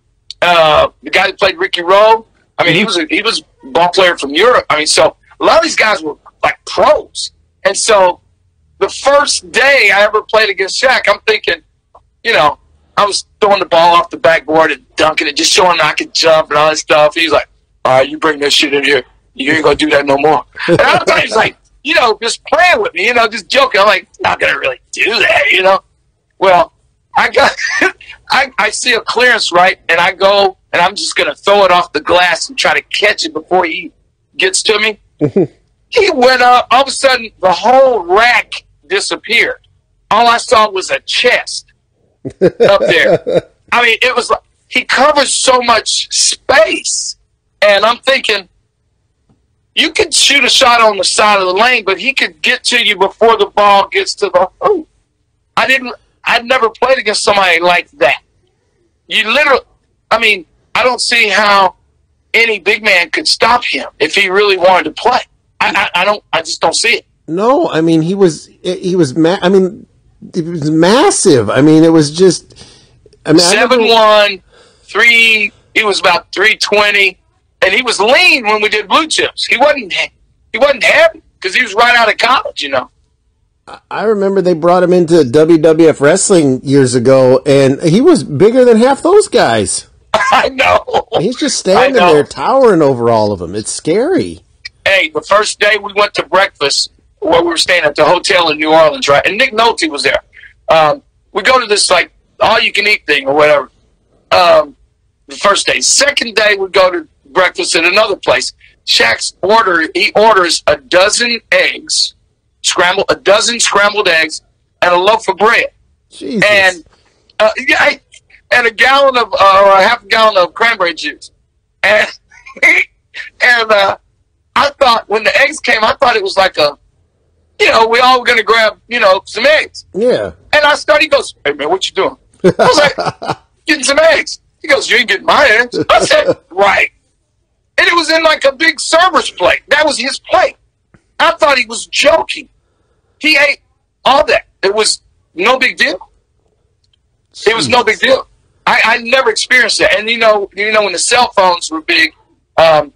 uh, the guy who played Ricky Roe. I mean, he was a, he was a ball player from Europe. I mean, so a lot of these guys were like pros. And so the first day I ever played against Shaq, I'm thinking, you know, I was throwing the ball off the backboard and dunking it, just showing I could jump and all that stuff. He's like, all right, you bring that shit in here. You ain't gonna do that no more. And I was like, you know, just playing with me, you know, just joking. I'm like, not gonna really do that, you know. Well, I got, I, I see a clearance right, and I go and I'm just gonna throw it off the glass and try to catch it before he gets to me. he went up. All of a sudden, the whole rack disappeared. All I saw was a chest up there. I mean, it was like he covers so much space, and I'm thinking you could shoot a shot on the side of the lane, but he could get to you before the ball gets to the hoop. I didn't. I'd never played against somebody like that. You literally. I mean, I don't see how any big man could stop him if he really wanted to play. I, I, I don't. I just don't see it. No, I mean he was he was ma- I mean it was massive. I mean it was just I mean Seven never- one, three. He was about three twenty, and he was lean when we did blue chips. He wasn't. He wasn't heavy because he was right out of college. You know. I remember they brought him into WWF wrestling years ago, and he was bigger than half those guys. I know. He's just standing there towering over all of them. It's scary. Hey, the first day we went to breakfast where we were staying at the hotel in New Orleans, right? And Nick Nolte was there. Um, we go to this like all you can eat thing or whatever. Um, the first day. Second day we go to breakfast at another place. Shaq's order he orders a dozen eggs, scrambled a dozen scrambled eggs, and a loaf of bread. Jesus. And uh, yeah, and a gallon of uh, or a half a gallon of cranberry juice, and and uh, I thought when the eggs came, I thought it was like a, you know, we all were gonna grab, you know, some eggs. Yeah. And I started. He goes, "Hey man, what you doing?" I was like, "Getting some eggs." He goes, "You ain't getting my eggs." I said, "Right." And it was in like a big server's plate. That was his plate. I thought he was joking. He ate all that. It was no big deal. It was no big deal. I, I never experienced that. And you know, you know, when the cell phones were big, um,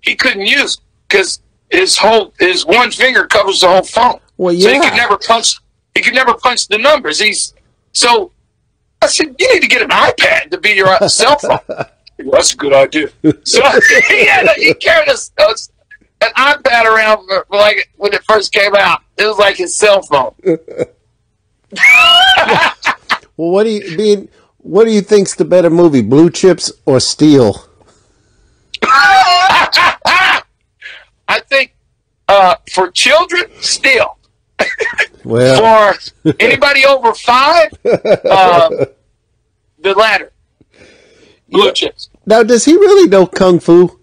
he couldn't use because his whole his one finger covers the whole phone. Well, So he could never punch. He could never punch the numbers. He's so. I said, you need to get an iPad to be your cell phone. Goes, That's a good idea. So he, had a, he carried a, a- an iPad around for, for like when it first came out. It was like his cell phone. Well, what do you being? What do you think's the better movie, Blue Chips or Steel? I think uh, for children, Steel. Well, For anybody over five, uh, the latter. Blue chips. now does he really know kung fu?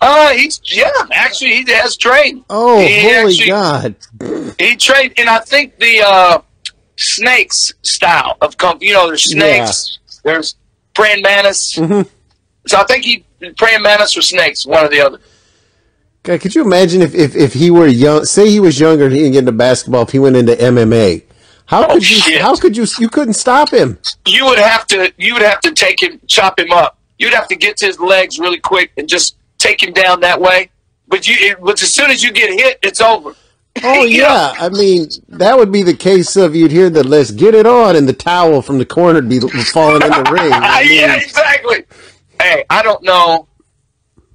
Uh, he's yeah. Actually, he has trained. Oh, he holy actually- God! He trained, and I think the uh, snakes style of kung. You know, there's snakes. There's praying mantis. Mm-hmm. So I think he praying mantis or snakes, one or the other. God, could you imagine if, if, if he were young? Say he was younger and he didn't get into basketball. If he went into MMA, how Oh, could you? shit. How could you? You couldn't stop him. You would have to. You would have to take him, chop him up. You'd have to get to his legs really quick and just take him down that way. But you, it, but as soon as you get hit, it's over. Oh yeah, I mean that would be the case of you'd hear the "Let's get it on" and the towel from the corner would be falling in the ring. I mean, yeah, exactly. Hey, I don't know.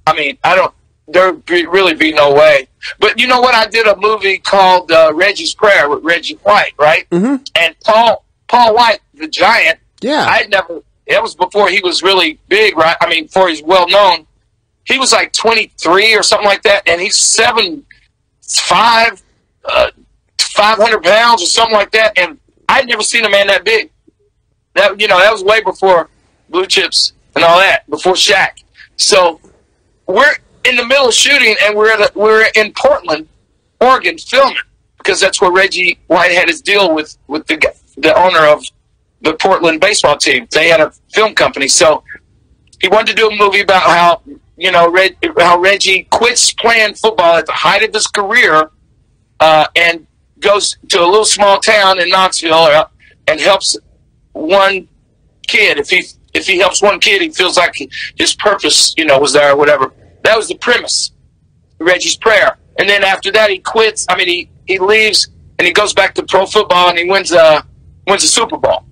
I mean, I don't. There be, really be no way. But you know what? I did a movie called uh, Reggie's Prayer with Reggie White, right? Mm-hmm. And Paul Paul Wight, the giant. Yeah. I had never. It was before he was really big, right? I mean, before he's well known. He was like twenty three or something like that, and he's seven five, uh, five hundred pounds or something like that. And I'd never seen a man that big. That you know, that was way before blue chips and all that, before Shaq. So we're in the middle of shooting, and we're a, we're in Portland, Oregon, filming because that's where Reggie White had his deal with with the the owner of the Portland baseball team. They had a film company, so he wanted to do a movie about how you know how Reggie quits playing football at the height of his career uh, and goes to a little small town in Knoxville uh, and helps one kid. If he if he helps one kid, he feels like his purpose, you know, was there or whatever. That was the premise. Reggie's prayer, and then after that, he quits. I mean, he he leaves and he goes back to pro football and he wins uh wins a Super Bowl.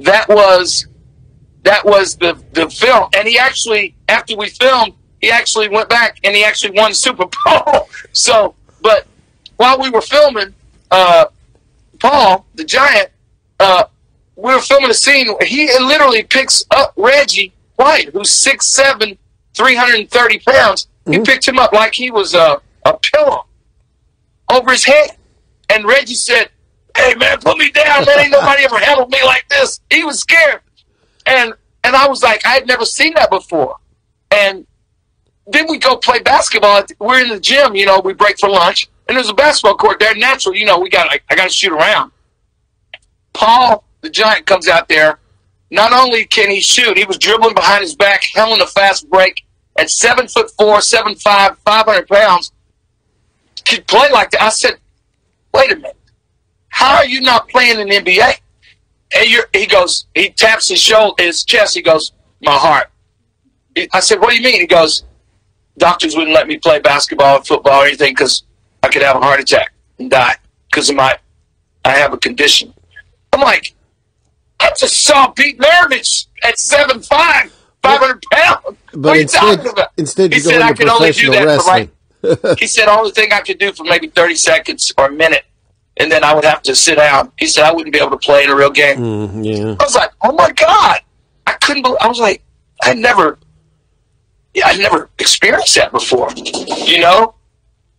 That was that was the the film, and he actually after we filmed, he actually went back and he actually won Super Bowl. so, but while we were filming, uh, Paul the giant, uh, we were filming a scene he literally picks up Reggie White, who's 6'7", 330 pounds. He mm-hmm. picked him up like he was a, a pillow over his head. And Reggie said, hey, man, put me down. Man, ain't nobody ever handled me like this. He was scared. And and I was like, I had never seen that before. And then we go play basketball. We're in the gym, you know, we break for lunch. And there's a basketball court there. Natural, you know, we got, I, I got to shoot around. Paul, the giant, comes out there. Not only can he shoot, he was dribbling behind his back, held a fast break at seven foot four, seven five, five hundred pounds. Could play like that. I said, wait a minute. How are you not playing in the NBA? And he goes, he taps his shoulder, his chest. He goes, my heart. I said, what do you mean? He goes, doctors wouldn't let me play basketball or football or anything because I could have a heart attack and die because of my, I have a condition. I'm like, I just saw Pete Maravich at 7'5", 500 pounds. But what are you instead, talking about? instead he you go said I could only do that for wrestling. like, he said only thing I could do for maybe 30 seconds or a minute, and then I would have to sit down. He said I wouldn't be able to play in a real game. Mm, yeah. I was like, oh my god, I couldn't. Believe, I was like, I never, yeah, I never experienced that before. You know?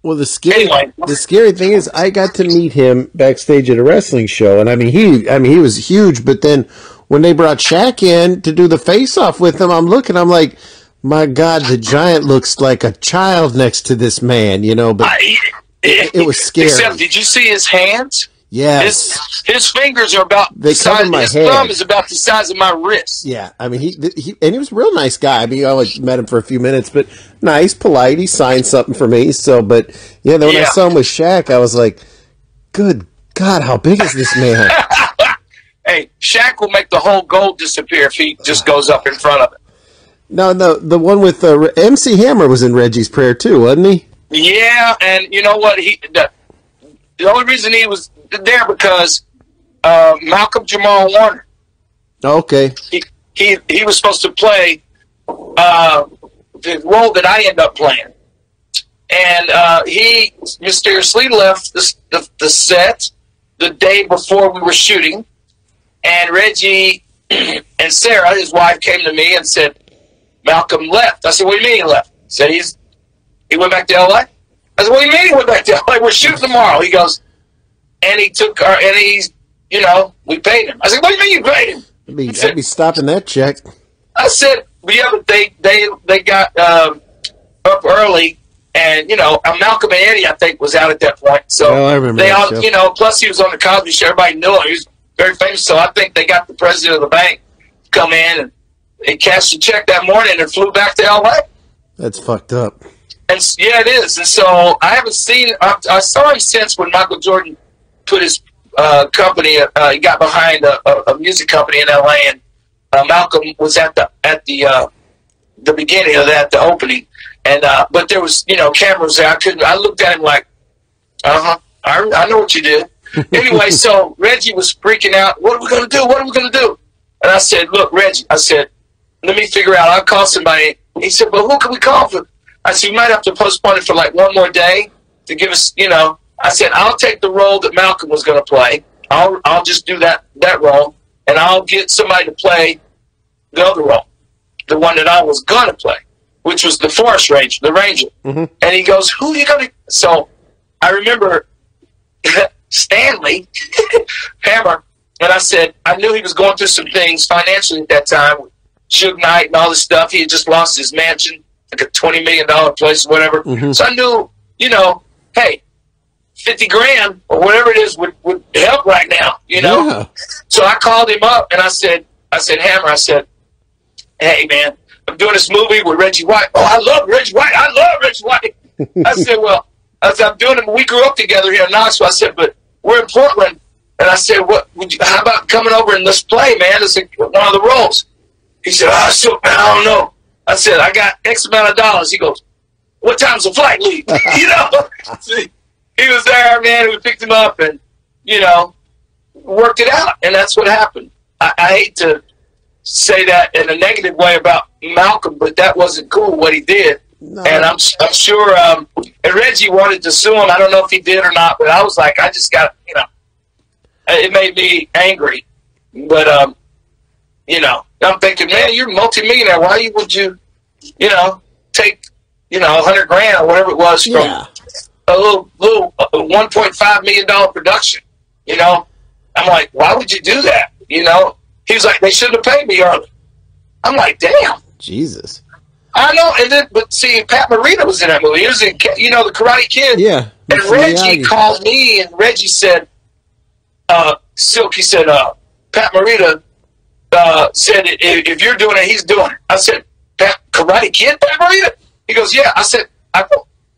Well, the scary Anyway. the scary thing is, I got to meet him backstage at a wrestling show, and I mean, he I mean he was huge. But then when they brought Shaq in to do the face off with him, I'm looking, I'm like, my God, the giant looks like a child next to this man, you know, but I, it, it was scary. Except, did you see his hands? Yeah. His his fingers are about They the size, my his head. thumb is about the size of my wrist. Yeah, I mean he, he and he was a real nice guy. I mean, I only met him for a few minutes, but nice, polite. He signed something for me. So, but yeah, then when I saw him with Shaq, I was like, "Good God, how big is this man?" Hey, Shaq will make the whole goal disappear if he just goes up in front of it. no, no, the one with uh, MC Hammer was in Reggie's prayer too, wasn't he? Yeah, and you know what? He the, the only reason he was there because uh, Malcolm Jamal Warner. Okay, He, he he was supposed to play uh, the role that I end up playing, and uh, he mysteriously left the, the the set the day before we were shooting, and Reggie and Sarah, his wife, came to me and said Malcolm left. I said, "What do you mean he left?" He said he's he went back to L.A. I said, "What do you mean he went back to L.A.? We're shooting tomorrow." He goes, and he took our and he's you know we paid him. I said, "What do you mean you paid him?" I'd be, I'd be stopping that check. I said, yeah, but they they they got um, up early, and you know Malcolm and Eddie, I think, was out at that point. So Oh, I remember they all, show. you know, plus he was on the Cosby Show. Everybody knew him. He was very famous. So I think they got the president of the bank come in and they cashed a check that morning and flew back to L.A. That's fucked up. And yeah, it is. And so I haven't seen. I, I saw him since when Michael Jordan put his uh, company. Uh, he got behind a, a, a music company in L.A. and uh, Malcolm was at the at the uh, the beginning of that, the opening. And uh, but there was you know cameras there. I couldn't. I looked at him like, uh huh. I, I know what you did. anyway, so Reggie was freaking out. What are we gonna do? What are we gonna do? And I said, look, Reggie. I said, let me figure out. I'll call somebody. He said, but who can we call for? I said, you might have to postpone it for like one more day to give us, you know. I said, I'll take the role that Malcolm was going to play. I'll I'll just do that that role, and I'll get somebody to play the other role, the one that I was going to play, which was the Forest Ranger, the Ranger. Mhm. And he goes, "Who are you going to?" So I remember Stanley Hammer, and I said I knew he was going through some things financially at that time, with Suge Knight and all this stuff. He had just lost his mansion, like a twenty million dollar place or whatever. Mhm. So I knew, you know, hey, fifty grand or whatever it is would, would help right now, you know. Yeah. So I called him up and I said, I said, Hammer, I said, hey man, I'm doing this movie with Reggie White. Oh, I love Reggie White. I love Reggie White. I said, well, I said, I'm doing it. We grew up together here in Knoxville. I said, but we're in Portland. And I said, what? Would you, how about coming over and let's play, man? It's one of the roles. He said, oh, I don't know. I said, I got X amount of dollars. He goes, what time's the flight leave? you know, he was there, man. We picked him up and, you know, worked it out. And that's what happened. I, I hate to say that in a negative way about Malcolm, but that wasn't cool what he did. No. And I'm, I'm sure, um, and Reggie wanted to sue him. I don't know if he did or not, but I was like, I just got, you know, it made me angry. But, um, you know, I'm thinking, man, you're a multimillionaire. Why would you, you know, take, you know, a hundred grand or whatever it was from yeah. a little, little uh, $1.5 million production, you know? I'm like, why would you do that? You know? He was like, they shouldn't have paid me early. I'm like, damn. Jesus. I know, and then, but see, Pat Morita was in that movie. He was in, you know, the Karate Kid. Yeah. And Reggie called me, and Reggie said, uh, Cylk, he said, uh, Pat Morita uh, said, if, if you're doing it, he's doing it. I said, Pat, Karate Kid, Pat Morita? He goes, yeah. I said, I,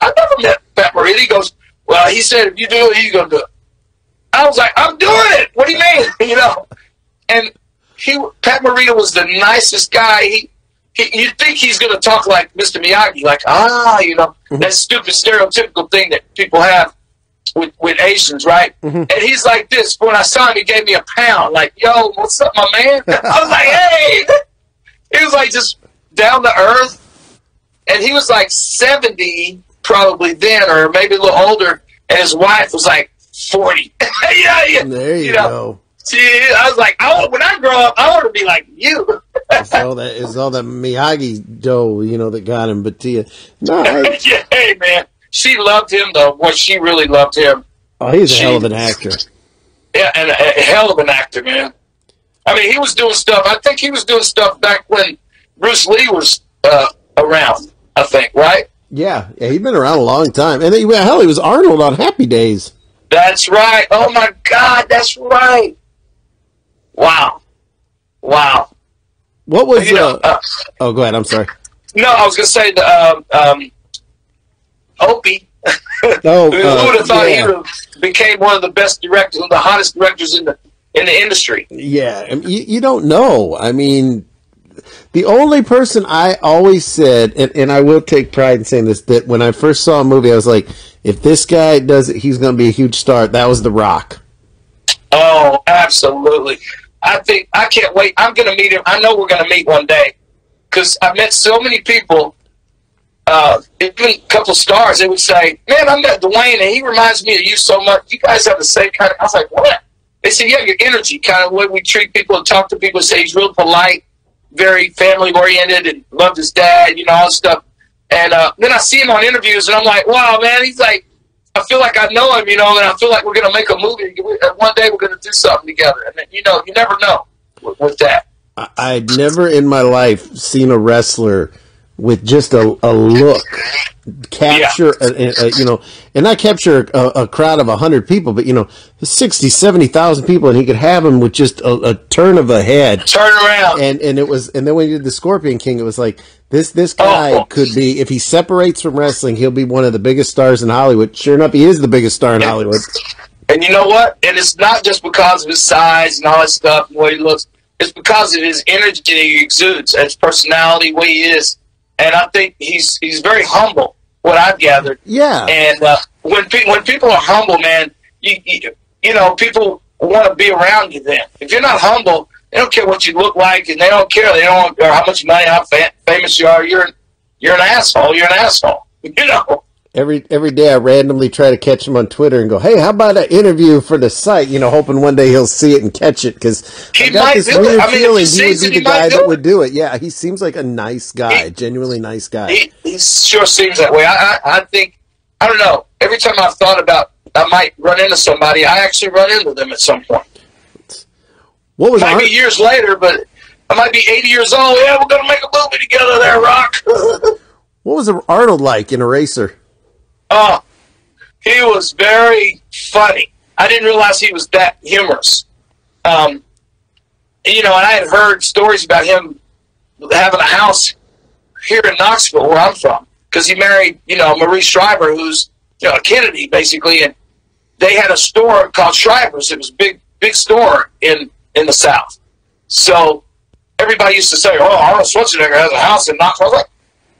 I never met Pat Morita. He goes, well, he said, if you do it, he's going to do it. I was like, I'm doing it. What do you mean? you know? And he, Pat Morita was the nicest guy. He, he you'd think he's going to talk like Mr. Miyagi, like, ah, you know, that stupid stereotypical thing that people have with, with Asians, right? Mm-hmm. And he's like this. When I saw him, he gave me a pound, like, yo, what's up, my man? I was like, hey. He was like just down to earth. And he was like 70 probably then, or maybe a little older. And his wife was like 40. yeah, yeah. There you, You know, go. She, I was like, I when I grow up, I want to be like you. It's all that is all that Miyagi dough, you know, that got him. But yeah, no, I, yeah, hey, man. She loved him, though. Boy, she really loved him. oh, he's a hell of an actor. Yeah, and a, a hell of an actor, man. I mean, he was doing stuff. I think he was doing stuff back when Bruce Lee was uh, around. I think, right? Yeah, yeah, he'd been around a long time, and he, hell, he was Arnold on Happy Days. That's right. Oh my God, that's right. Wow, wow. What was? You know, uh, uh, oh, go ahead. I'm sorry. no, I was gonna say the um, um, Opie. Oh, Who uh, would have thought yeah. he would have became one of the best directors, one of the hottest directors in the in the industry? Yeah, I mean, you, you don't know. I mean, the only person I always said, and, and I will take pride in saying this, that when I first saw a movie, I was like, if this guy does it, he's going to be a huge star. That was The Rock. Oh, absolutely. I think I can't wait. I'm going to meet him. I know we're going to meet one day because I've met so many people. Uh, even a couple stars, they would say, "Man, I met Dwayne, and he reminds me of you so much. You guys have the same kind of." I was like, "What?" They said, "Yeah, your energy, kind of way we treat people and talk to people. Say he's real polite, very family oriented, and loved his dad, you know, all this stuff." And uh, then I see him on interviews, and I'm like, "Wow, man!" He's like, I feel like I know him, you know, and I feel like we're to make a movie. One day we're to do something together. And, you know, you never know with, with that. I'd never in my life seen a wrestler with just a, a look capture, a, a, a, you know, and not capture a, a crowd of 100 people, but, you know, 60, 70,000 people, and he could have them with just a, a turn of a head. Turn around. and and it was and then when he did the Scorpion King, it was like this this guy Oh. could be if he separates from wrestling, he'll be one of the biggest stars in Hollywood. Sure enough, he is the biggest star in Hollywood. And you know what? And it's not just because of his size and all that stuff and the way he looks. It's because of his energy that he exudes, his personality, way he is. And I think he's he's very humble. What I've gathered. Yeah, And uh, when pe- when people are humble, man, you you, you know people want to be around you. Then if you're not humble, they don't care what you look like, and they don't care. They don't or how much money, how fa- famous you are. You're you're an asshole. You're an asshole. You know. Every every day I randomly try to catch him on Twitter and go, "Hey, how about an interview for the site?" You know, hoping one day he'll see it and catch it because He I got might this weird I mean, he feeling he sees would be the guy that it. would do it. Yeah, he seems like a nice guy, He- genuinely nice guy. He, he sure seems that way. I, I I think I don't know. Every time I've thought about I might run into somebody, I actually run into them at some point. what was Might Ar- be years later, but I might be 80 years old. Yeah, we're gonna make a movie together, there, Rock. what was Arnold like in Eraser? Oh, he was very funny. I didn't realize he was that humorous. Um, you know, and I had heard stories about him having a house here in Knoxville, where I'm from, because he married, you know, Maria Shriver, who's you know a Kennedy basically, and they had a store called Shriver's. It was a big, big store in in the South. So everybody used to say, "Oh, Arnold Schwarzenegger has a house in Knoxville." I was like,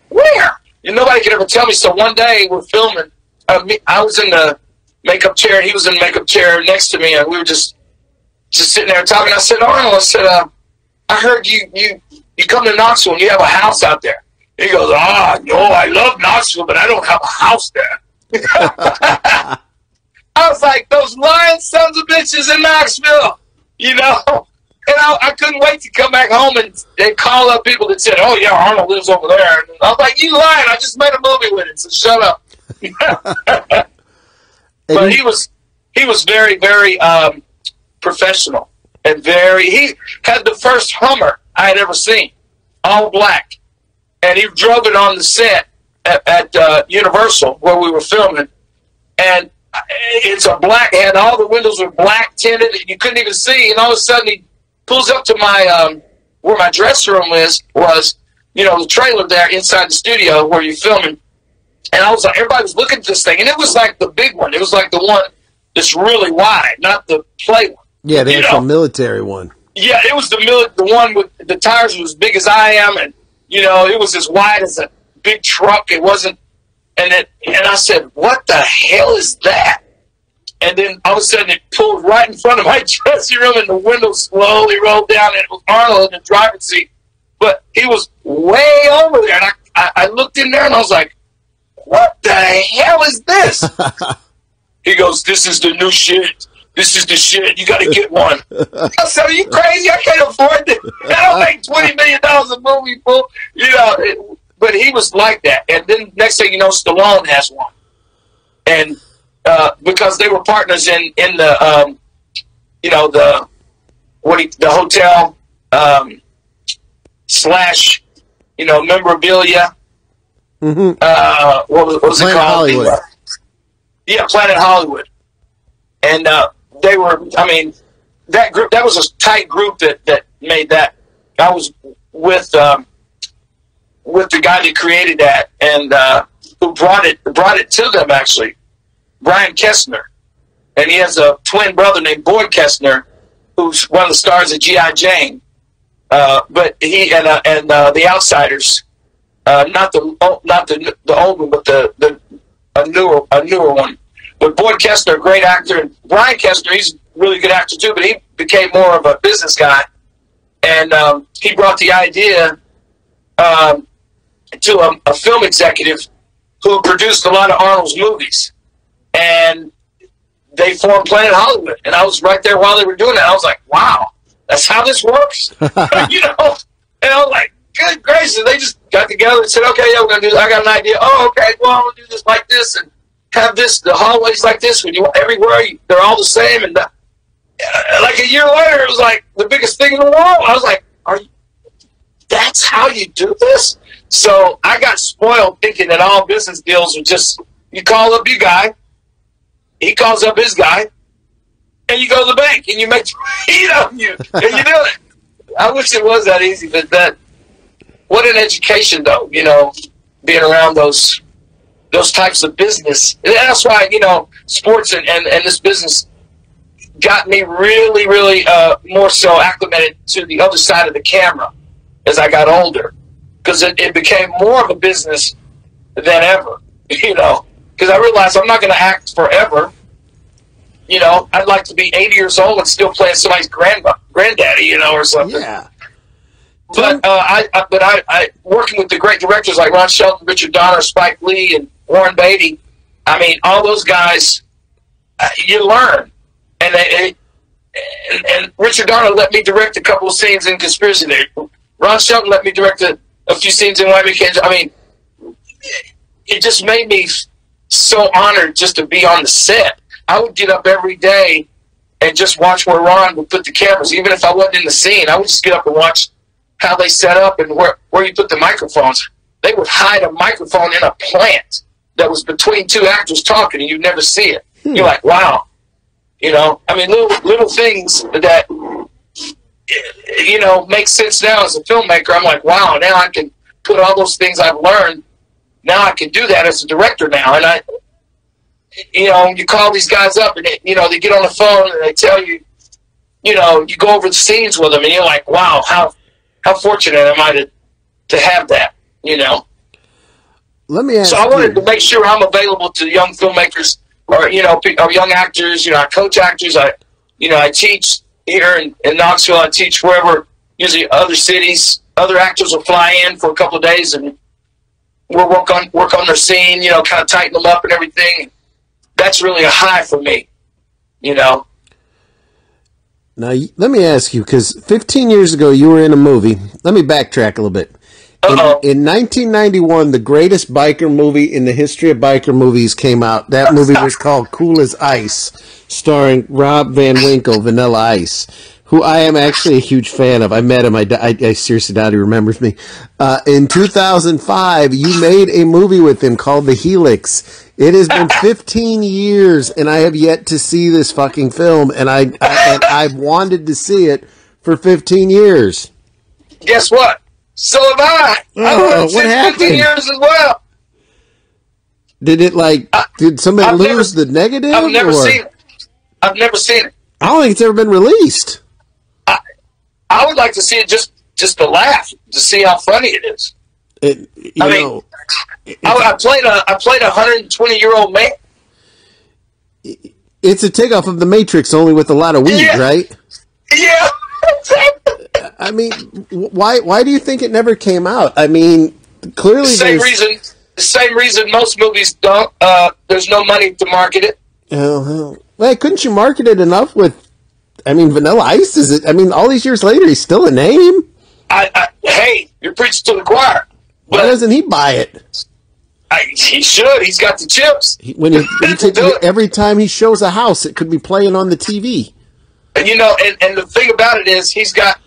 "Where?" And nobody could ever tell me. So one day we're filming. Uh, me, I was in the makeup chair, he was in the makeup chair next to me, and we were just just sitting there talking. I said, "Arnold," I said, uh, "I heard you you you come to Knoxville and you have a house out there." He goes, "Ah, no, I love Knoxville, but I don't have a house there." I was like, "Those lying sons of bitches in Knoxville," you know. And I, I couldn't wait to come back home and, and call up people that said, "Oh yeah, Arnold lives over there." And I was like, "You lying? I just made a movie with him, so shut up." But he- he was he was very very um, professional and very he had the first Hummer I had ever seen, all black, and he drove it on the set at, at uh, Universal where we were filming, and it's a black and all the windows were black tinted and you couldn't even see, and all of a sudden he pulls up to my um, where my dressing room is was you know the trailer there inside the studio where you're filming. And I was like, everybody was looking at this thing, and it was like the big one. It was like the one that's really wide, not the play one. yeah, the actual know. military one. Yeah, it was the mil- the one with the tires was as big as I am, and you know it was as wide as a big truck. It wasn't, and it and I said, "What the hell is that?" And then all of a sudden it pulled right in front of my dressing room, and the window slowly rolled down, and it was Arnold in the driver's seat. But he was way over there, and I, I, I looked in there, and I was like, "What the hell is this?" he goes, "This is the new shit." This is the shit. You got to get one. I said, "Are you crazy? I can't afford it. I don't make twenty million dollars a movie, fool." You know, it, but he was like that. And then next thing you know, Stallone has one, and uh, because they were partners in in the um, you know the what he, the hotel um, slash you know memorabilia. Mm-hmm. Uh, what was, what was it called? Hollywood. Yeah, Planet Hollywood, and uh, they were. I mean, that group. That was a tight group that that made that. I was with um, with the guy that created that and uh, who brought it brought it to them actually, Brian Kestner, and he has a twin brother named Boyd Kestner, who's one of the stars of GI Jane. Uh, but he and uh, and uh, the Outsiders, uh, not the oh, not the the old one, but the the a newer a newer one. But Boyd Kestner, a great actor, and Brian Kestner, he's a really good actor too. But he became more of a business guy, and um, he brought the idea um, to a, a film executive who produced a lot of Arnold's movies, and they formed Planet Hollywood. And I was right there while they were doing that. I was like, wow, that's how this works, you know. And I was like, good gracious, they just got together and said, okay, yeah, we're gonna do. This. I got an idea. Oh, okay, well, I'm gonna do this like this and have this the hallways like this. When you everywhere, you, they're all the same. And uh, like a year later, it was like the biggest thing in the world. I was like, are you? That's how you do this? So I got spoiled thinking that all business deals are just you call up your guy, he calls up his guy, and you go to the bank and you make you know you and you do it. I wish it was that easy, but that what an education though, you know, being around those those types of business. And that's why, you know, sports and, and, and this business got me really, really uh, more so acclimated to the other side of the camera as I got older. Because it, it became more of a business than ever, you know. Because I realized I'm not going to act forever. You know, I'd like to be 80 years old and still playing somebody's grand, granddaddy, you know, or something. Yeah. But uh, I, I, but I, I, working with the great directors like Ron Shelton, Richard Donner, Spike Lee, and Warren Beatty. I mean, all those guys, uh, you learn, and, they, and and Richard Donner let me direct a couple of scenes in Conspiracy Theory. Ron Shelton let me direct a, a few scenes in Miami Kansas. I mean, it just made me so honored just to be on the set. I would get up every day and just watch where Ron would put the cameras, even if I wasn't in the scene. I would just get up and watch how they set up and where, where you put the microphones. They would hide a microphone in a plant that was between two actors talking, and you'd never see it. Hmm. You're like, wow. You know, I mean, little little things that you know make sense now as a filmmaker. I'm like, wow. Now I can put all those things I've learned. Now I can do that as a director now, and I, you know, you call these guys up, and they, you know they get on the phone and they tell you, you know, you go over the scenes with them, and you're like, wow, how how fortunate am I to to have that? You know. Let me ask. So I wanted you. to make sure I'm available to young filmmakers or you know or young actors. You know, I coach actors. I you know I teach here in, in Knoxville. I teach wherever. Usually, other cities, other actors will fly in for a couple of days, and we'll work on work on their scene. You know, kind of tighten them up and everything. That's really a high for me. You know. Now, let me ask you, because 15 years ago you were in a movie. Let me backtrack a little bit. In, Uh-oh. in 1991, the greatest biker movie in the history of biker movies came out. That movie was called Cool as Ice, starring Rob Van Winkle, Vanilla Ice, who I am actually a huge fan of. I met him. I seriously doubt he remembers me. Uh, in 2005, you made a movie with him called The Helix. It has been 15 years, and I have yet to see this fucking film, and I, I and I've wanted to see it for 15 years. Guess what? So have I. Oh, I wanted what 15 happened? years as well. Did it like? Did somebody I've lose never- the negative? I've never or- seen it. I've never seen it. I don't think it's ever been released. I would like to see it just just to laugh, to see how funny it is. It, you I mean, know, I, I played a I played a hundred and twenty year old man. it's a takeoff of The Matrix, only with a lot of weed, Yeah. right? Yeah, I mean, why? Why do you think it never came out? I mean, clearly same reason. The same reason most movies don't. Uh, there's no money to market it. Oh. Well, couldn't you market it enough with? I mean, Vanilla Ice is it? I mean, all these years later, he's still a name. I, I hey, you're preaching to the choir. Why doesn't he buy it? I, he should. He's got the chips. He- When he, he take, every time he shows a house, it could be playing on the TV. you know, and, and the thing about it is he's got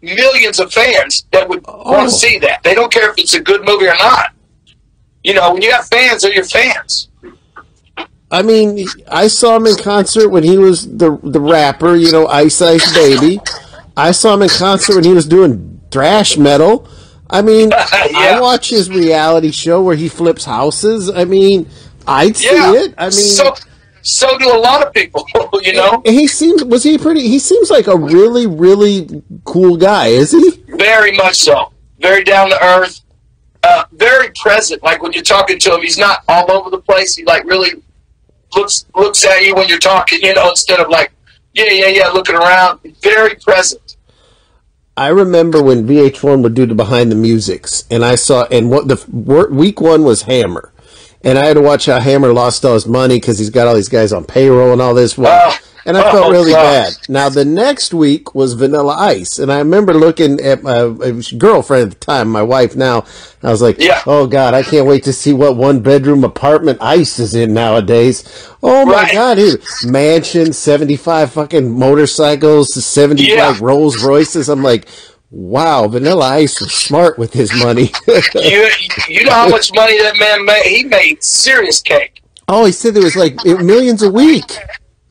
millions of fans that would want Oh. to see that. They don't care if it's a good movie or not. You know, when you got fans, they're your fans. I mean, I saw him in concert when he was the the rapper, you know, Ice Ice Baby. I saw him in concert when he was doing thrash metal. I mean, I Yeah. watch his reality show where he flips houses. I mean, I'd see Yeah. it. I mean, so so do a lot of people. You know, he seems was he pretty? He seems like a really really cool guy, is he? very much so. Very down to earth. Uh, very present. Like when you're talking to him, he's not all over the place. He like really looks looks at you when you're talking. You know, instead of like yeah yeah yeah looking around. Very present. I remember when VH1 would do the behind the musics, and I saw, and what the week one was Hammer, and I had to watch how Hammer lost all his money because he's got all these guys on payroll and all this. Well, Oh. And I felt Oh, really God. bad. Now the next week was Vanilla Ice, and I remember looking at my uh, girlfriend at the time, my wife now. I was like, Yeah. "Oh God, I can't wait to see what one bedroom apartment Ice is in nowadays." Oh my Right. God, he, mansion, seventy five fucking motorcycles, seventy five Yeah. Rolls Royces. I'm like, wow, Vanilla Ice was smart with his money. You you know how much money that man made? He made serious cake. oh, he said there was like millions a week.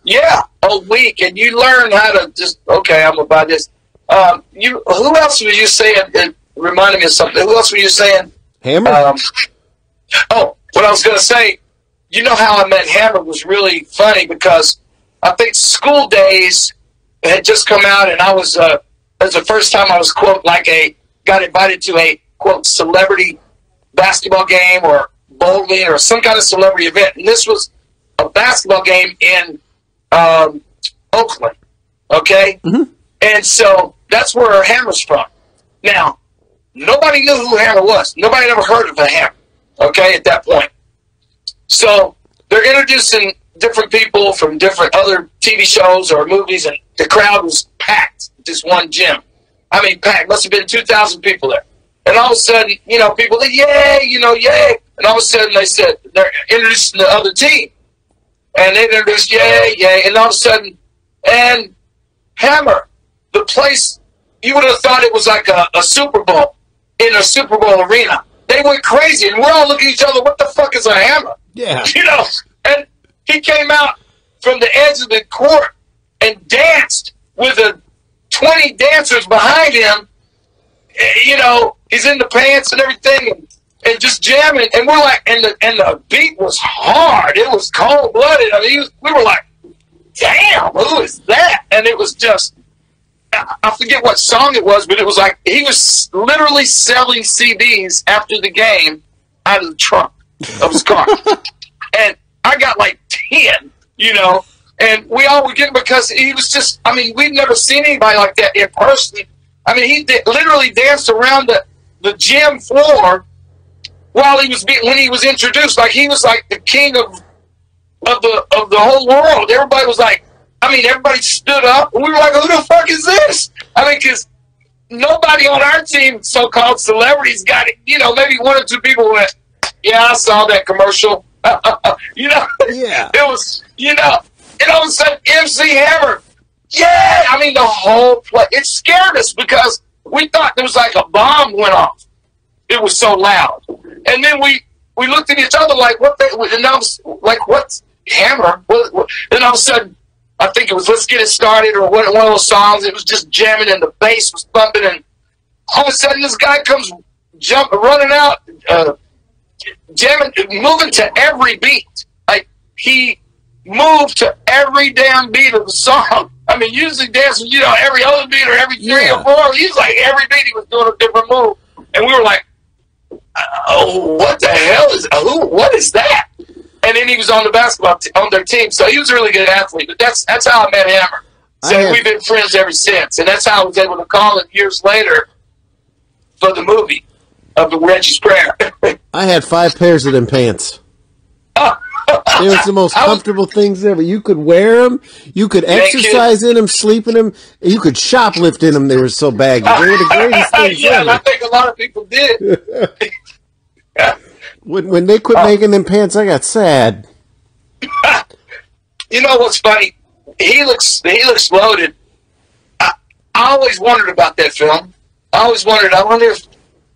Yeah, a week, and you learn how to just okay. I'm gonna buy this. Um, you who else were you saying? It reminded me of something. Who else were you saying? Hammer. Um, oh, what I was gonna say. You know how I met Hammer was really funny because I think School Daze had just come out, and I was uh, it was the first time I was quote like a got invited to a quote celebrity basketball game or bowling or some kind of celebrity event, and this was a basketball game in um, Oakland. Okay, and so that's where Hammer's from. Now, nobody knew who Hammer was. Nobody had ever heard of a Hammer. Okay, at that point. So they're introducing different people from different other TV shows or movies, and the crowd was packed. Just one gym. I mean, packed. Must have been two thousand people there. And all of a sudden, you know, people said, "Yay!" You know, "Yay!" And all of a sudden, they said they're introducing the other team, and they introduced "Yay!" Yay! And all of a sudden, and Hammer, the place you would have thought it was like a, a Super Bowl in a Super Bowl arena. They went crazy, and we're all looking at each other. What the fuck is a hammer? yeah. You know, and he came out from the edge of the court and danced with a twenty dancers behind him. Eh, You know, he's in the pants and everything, and, and just jamming. And we're like, and the and the beat was hard. It was cold blooded. I mean, was, we were like, damn, who is that? And it was just. I forget what song it was, but it was like he was literally selling CDs after the game out of the trunk of his car. and I got like 10, you know, and we all were getting because he was just, I mean, we'd never seen anybody like that in person. I mean, he did, literally danced around the, the gym floor while he was being, when he was introduced, like he was like the king of, of the, of the whole world. Everybody was like, I mean, everybody stood up and we were like, who the fuck is this? I mean, cause nobody on our team, so-called celebrities got it. You know, maybe one or two people went, yeah, I saw that commercial. you know, Yeah. it was, you know, and all of a sudden, MC Hammer, yeah, I mean, the whole place, it scared us because we thought there was like a bomb went off. It was so loud. And then we, we looked at each other like, what the, and I was like, what's Hammer? What, what? Then all of a sudden, I think it was Let's Get It Started or one, one of those songs. It was just jamming and the bass was thumping and all of a sudden this guy comes jump running out, uh, jamming, moving to every beat. Like he moved to every damn beat of the song. I mean, usually dancing, you know, every other beat or every three Yeah. or four. He's like every beat he was doing a different move, and we were like, "Oh, what the hell is who? What is that?" And then he was on the basketball t- on their team, so he was a really good athlete. But that's that's how I met Hammer. So have- we've been friends ever since, and that's how I was able to call him years later for the movie of the Reggie's Prayer. I had five pairs of them pants. Oh. It was the most I was- comfortable things ever. You could wear them, you could exercise in them, sleep in them, you could shoplift in them. They were so baggy. They were the greatest things yeah, and I think a lot of people did. When, when they quit uh, making them pants, I got sad. You know what's funny? he looks he looks loaded. I, I always wondered about that film. I always wondered. I wonder if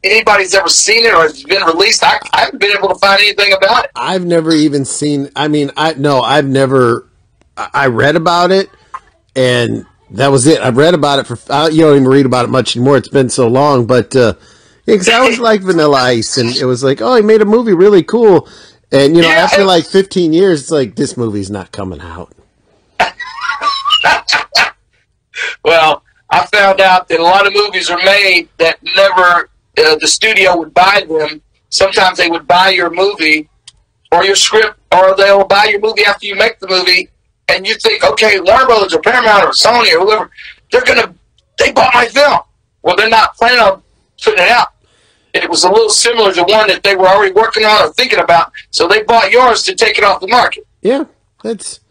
anybody's ever seen it or it's been released. I, I haven't been able to find anything about it. I've never even seen. I mean, I no, I've never. I read about it, and that was it. I've read about it for. I, you don't even read about it much anymore. It's been so long, but uh, because I always liked Vanilla Ice, and it was like, oh, he made a movie really cool. And you know, Yeah, after like 15 years, it's like this movie's not coming out. Well, I found out that a lot of movies are made that never uh, the studio would buy them. Sometimes they would buy your movie or your script, or they'll buy your movie after you make the movie, and you think, okay, Warner Brothers or Paramount or Sony or whoever, they're gonna they bought my film. Well, they're not planning on putting it out. It was a little similar to one that they were already working on or thinking about, so they bought yours to take it off the market. Yeah, that's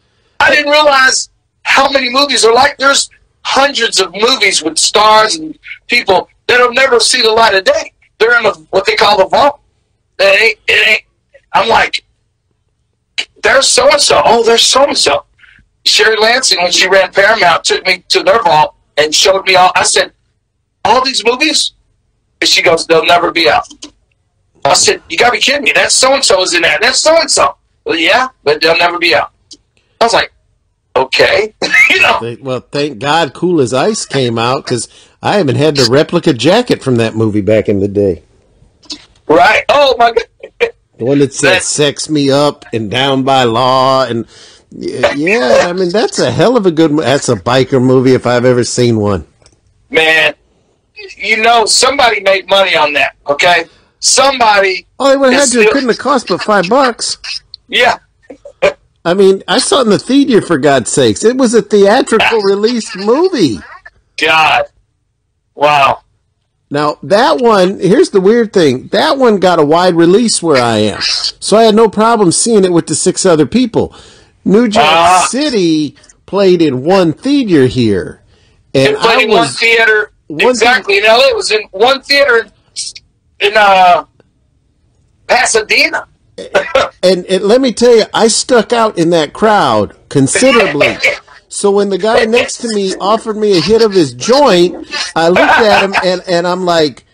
I didn't realize how many movies are like. There's hundreds of movies with stars and people that have never see the light of day. They're in a, what they call the vault. It ain't, it ain't. I'm like, there's so and so. Oh, there's so and so. Sherry Lansing, when she ran Paramount, took me to their vault and showed me all. I said, all these movies? And she goes, they'll never be out. I said, you gotta be kidding me. That so and so is in there. That's so and so. Yeah, but they'll never be out. I was like, okay, you know, they, well. Thank God, Cool as Ice came out because I haven't had the replica jacket from that movie back in the day. right? Oh my god, The one that said "Sex Me Up" and "Down by Law" and yeah, I mean that's a hell of a good. That's a biker movie if I've ever seen one. man, you know somebody made money on that. Okay, somebody, Oh, they would have had to. It couldn't have cost but five bucks. yeah, I mean, I saw it in the theater for God's sakes. It was a theatrical released movie. God, wow, Now that one, here's the weird thing. That one got a wide release where I am, so I had no problem seeing it with the six other people. New Jack Ah. City played in one theater here, and I in one was theater one exactly in LA. It was in one theater in, in uh, Pasadena. And, and let me tell you, I stuck out in that crowd considerably. So when the guy next to me offered me a hit of his joint, I looked at him and, and I'm like,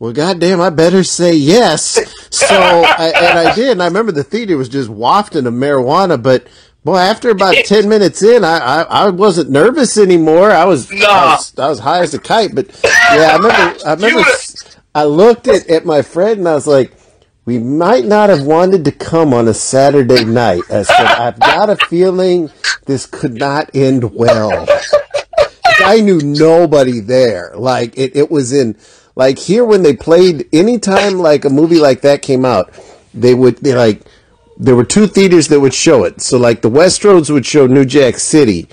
well, goddamn, I better say yes. So, I, and I did. And I remember the theater was just wafting of marijuana, but boy, after about 10 minutes in, I, I, I wasn't nervous anymore. I was, I was, I was high as a kite, but yeah, I remember, I remember, I looked at, at my friend and I was like, we might not have wanted to come on a Saturday night. I said, I've got a feeling this could not end well. I knew nobody there. Like it, it was in like here when they played anytime like a movie like that came out, they would they like there were two theaters that would show it. So like the Westroads would show New Jack City.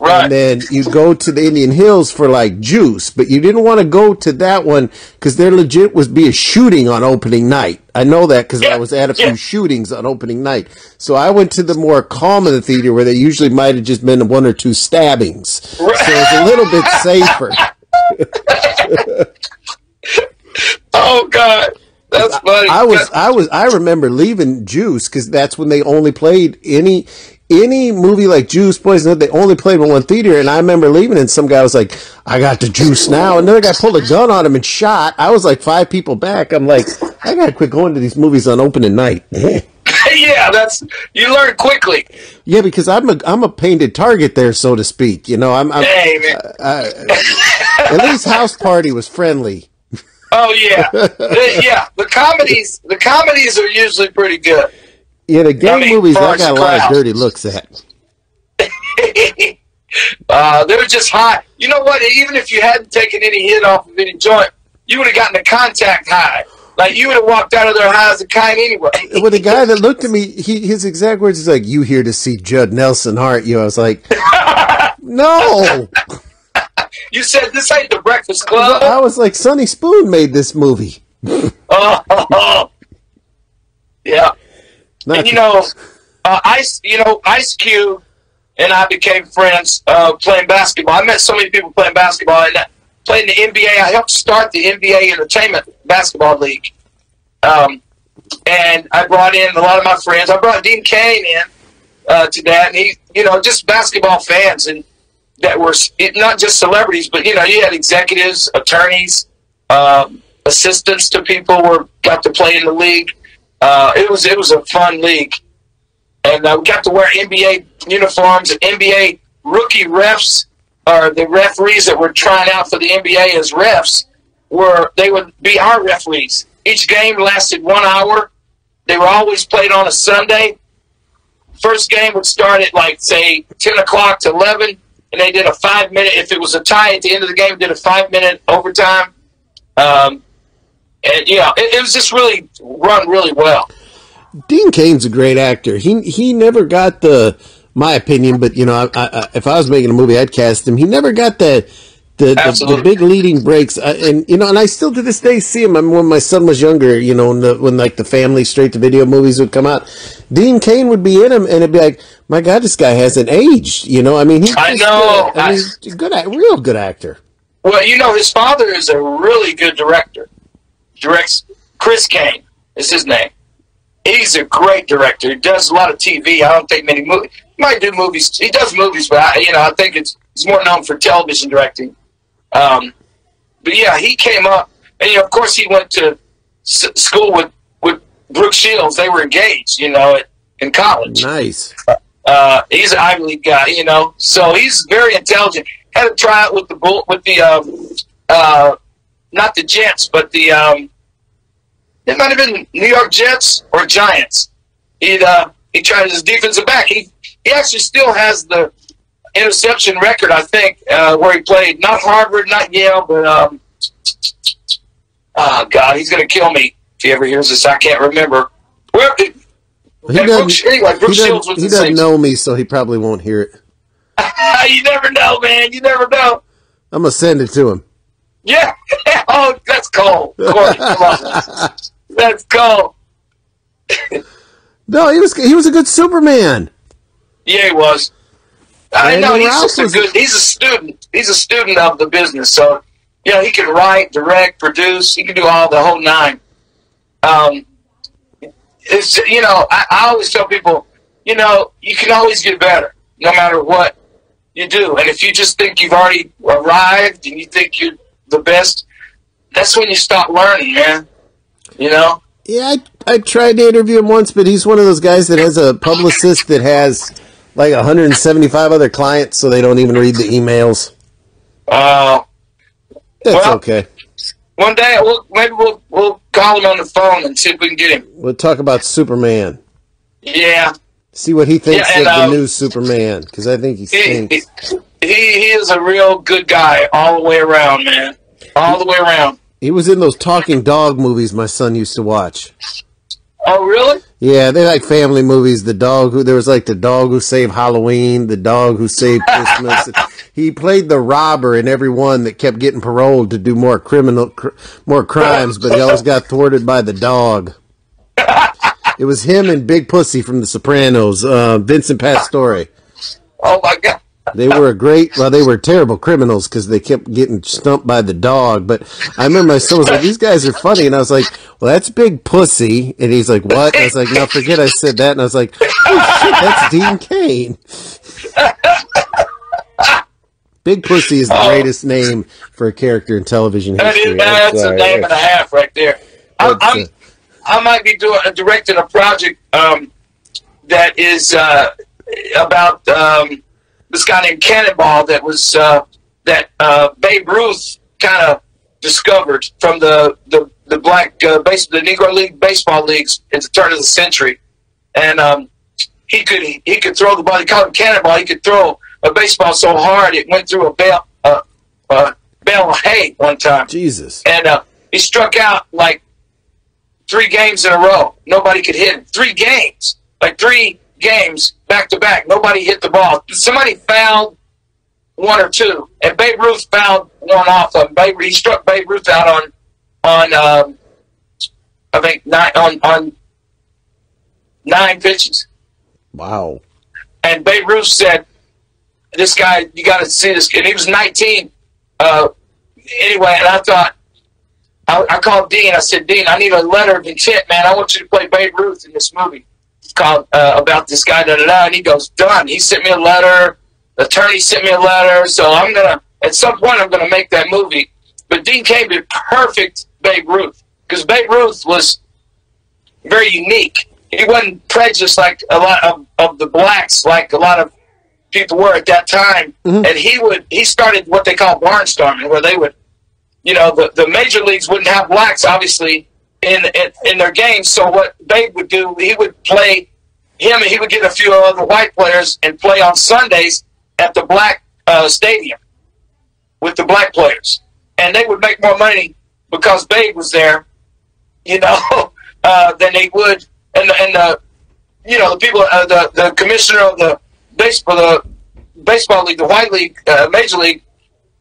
Right. And then you go to the Indian Hills for like juice, but you didn't want to go to that one because there legit was be a shooting on opening night. I know that because I was at a few yeah. shootings on opening night. So I went to the more calm of the theater where there usually might have just been one or two stabbings. So it's a little bit safer. Oh God, that's funny. I was, I was, I remember leaving Juice because that's when they only played any, any movie like Juice, Poison. They only played in one theater, and I remember leaving, and some guy was like, "I got the Juice now," another guy pulled a gun on him and shot. I was like five people back. I'm like, I gotta quit going to these movies on opening night. yeah, that's you learn quickly. yeah, because I'm a, I'm a painted target there, so to speak. You know, I'm, I'm Hey man. at least House Party was friendly. Oh yeah, yeah. The comedies, the comedies are usually pretty good. Yeah, the gang I mean, movies I got a lot of dirty looks at. uh, they were just high. You know what? Even if you hadn't taken any hit off of any joint, you would have gotten a contact high. Like you would have walked out of there high as a kite anyway. Well, the guy that looked at me, he, his exact words is like, "You here to see Judd Nelson, aren't you?" I was like, "No." You said this ain't the Breakfast Club. I was like, "Sonny Spoon made this movie." Oh, yeah. Not And you know, uh, Ice, you know, Ice Cube and I became friends uh, playing basketball. I met so many people playing basketball and uh, playing the NBA. I helped start the NBA Entertainment Basketball League. Um, and I brought in a lot of my friends. I brought Dean Cain in, uh, to that. And he, you know, just basketball fans and that were not just celebrities, but you know, you had executives, attorneys, um, assistants to people were got to play in the league. Uh, it was it was a fun league, and uh, we got to wear NBA uniforms and NBA rookie refs or the referees that were trying out for the NBA as refs were they would be our referees. Each game lasted one hour. They were always played on a Sunday. First game would start at like say ten o'clock to eleven, and they did a five minute. If it was a tie at the end of the game, did a five minute overtime. Um, and yeah, it, it was just really run really well. Dean Cain's a great actor. He he never got the my opinion, but you know, I, I, if I was making a movie, I'd cast him. He never got the the, the, the, big leading breaks, uh, and you know, and I still to this day see him. I mean, when my son was younger, you know, when, the, when like the family straight to video movies would come out, Dean Cain would be in them, and it'd be like, my God, this guy hasn't aged. You know, I mean, he's I know, I mean, he's a good, real good actor. Well, you know, his father is a really good director. Directs Chris Cain is his name. He's a great director. He does a lot of TV. I don't think many movies. He might do movies. He does movies, but I, you know, I think it's he's more known for television directing. Um, but yeah, he came up, and you know, of course, he went to s- school with with Brooke Shields. They were engaged, you know, at, in college. Nice. Uh, he's an Ivy League guy, you know, so he's very intelligent. Had a tryout with the bull with the um, uh, not the Jets, but the um, it might have been New York Jets or Giants. He uh, he tried his defensive back. He he actually still has the interception record, I think, uh, where he played not Harvard, not Yale, but um, oh God, he's gonna kill me if he ever hears this. I can't remember. Where, he doesn't, Brooks, anyway, Brooks he doesn't, he doesn't know me, so he probably won't hear it. you never know, man. You never know. I'm gonna send it to him. Yeah. oh, that's cool. Corey, come on. That's cool. no, he was he was a good Superman. Yeah, he was. I know he's just a good. He's a student. He's a student of the business. So, you know, he can write, direct, produce. He can do all the whole nine. Um, it's you know, I, I always tell people, you know, you can always get better, no matter what you do. And if you just think you've already arrived and you think you're the best, that's when you stop learning, man. You know. Yeah, I, I tried to interview him once, but he's one of those guys that has a publicist that has like 175 other clients, so they don't even read the emails. Uh, That's well, okay. One day, we'll, maybe we'll we'll call him on the phone and see if we can get him. We'll talk about Superman. Yeah. See what he thinks yeah, and, of um, the new Superman, because I think he thinks he, he, he is a real good guy all the way around, man. All the way around. He was in those talking dog movies my son used to watch. Oh, really? Yeah, they like family movies. The dog who there was like the dog who saved Halloween, the dog who saved Christmas. he played the robber in every one that kept getting paroled to do more criminal, cr- more crimes, but he always got thwarted by the dog. It was him and Big Pussy from The Sopranos, uh, Vincent Pastore. Oh my god! They were a great, well, they were terrible criminals because they kept getting stumped by the dog. But I remember my son was like, these guys are funny. And I was like, well, that's Big Pussy. And he's like, what? And I was like, no, forget I said that. And I was like, oh shit, that's Dean Cain. Big Pussy is the oh. greatest name for a character in television history. That is, that's, a name and a half right there. I, I'm, I might be doing directing a project um, that is uh, about um, this guy named Cannonball that was uh, that uh, Babe Ruth kind of discovered from the the the black uh, base the Negro League baseball leagues at the turn of the century, and um, he could he could throw the ball. They called him Cannonball. He could throw a baseball so hard it went through a bale uh, uh, bale of hay one time. Jesus! And uh, he struck out like three games in a row. Nobody could hit him. Three games, like three games back to back. Nobody hit the ball. Somebody fouled one or two, and Babe Ruth fouled one off of him. Babe, he struck Babe Ruth out on on um, I think nine on on nine pitches. Wow. And Babe Ruth said, "This guy, you got to see this." And he was 19. Uh, anyway, and I thought. I, I called Dean. I said, Dean, I need a letter of intent, man. I want you to play Babe Ruth in this movie. Called uh, about this guy, da da da. And he goes, done. He sent me a letter. The attorney sent me a letter. So I'm gonna at some point I'm gonna make that movie. But Dean Cain perfect Babe Ruth because Babe Ruth was very unique. He wasn't prejudiced like a lot of, of the blacks, like a lot of people were at that time. Mm-hmm. And he would he started what they call barnstorming, where they would, you know, the, the major leagues wouldn't have blacks obviously in, in in their games. So what Babe would do, he would play him, and he would get a few other white players and play on Sundays at the black uh, stadium with the black players, and they would make more money because Babe was there, you know, uh, than they would, and and the you know the people, uh, the the commissioner of the baseball, the baseball league, the white league, uh, major league,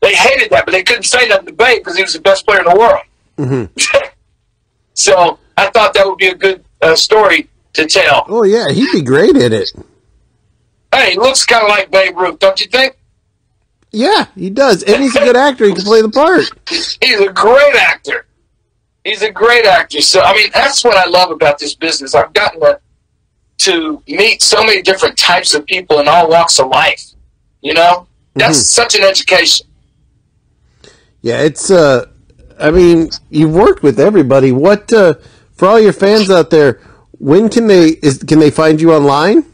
they hated that, but they couldn't say nothing to Babe because he was the best player in the world. Mm-hmm. so I thought that would be a good uh, story to tell. Oh yeah, he'd be great in it. Hey, looks kind of like Babe Ruth, don't you think? Yeah, he does, and he's a good actor. He can play the part. He's a great actor. He's a great actor. So I mean, that's what I love about this business. I've gotten to to meet so many different types of people in all walks of life. You know, that's mm-hmm. such an education. Yeah, it's. uh I mean, you've worked with everybody. What uh for all your fans out there? When can they is can they find you online?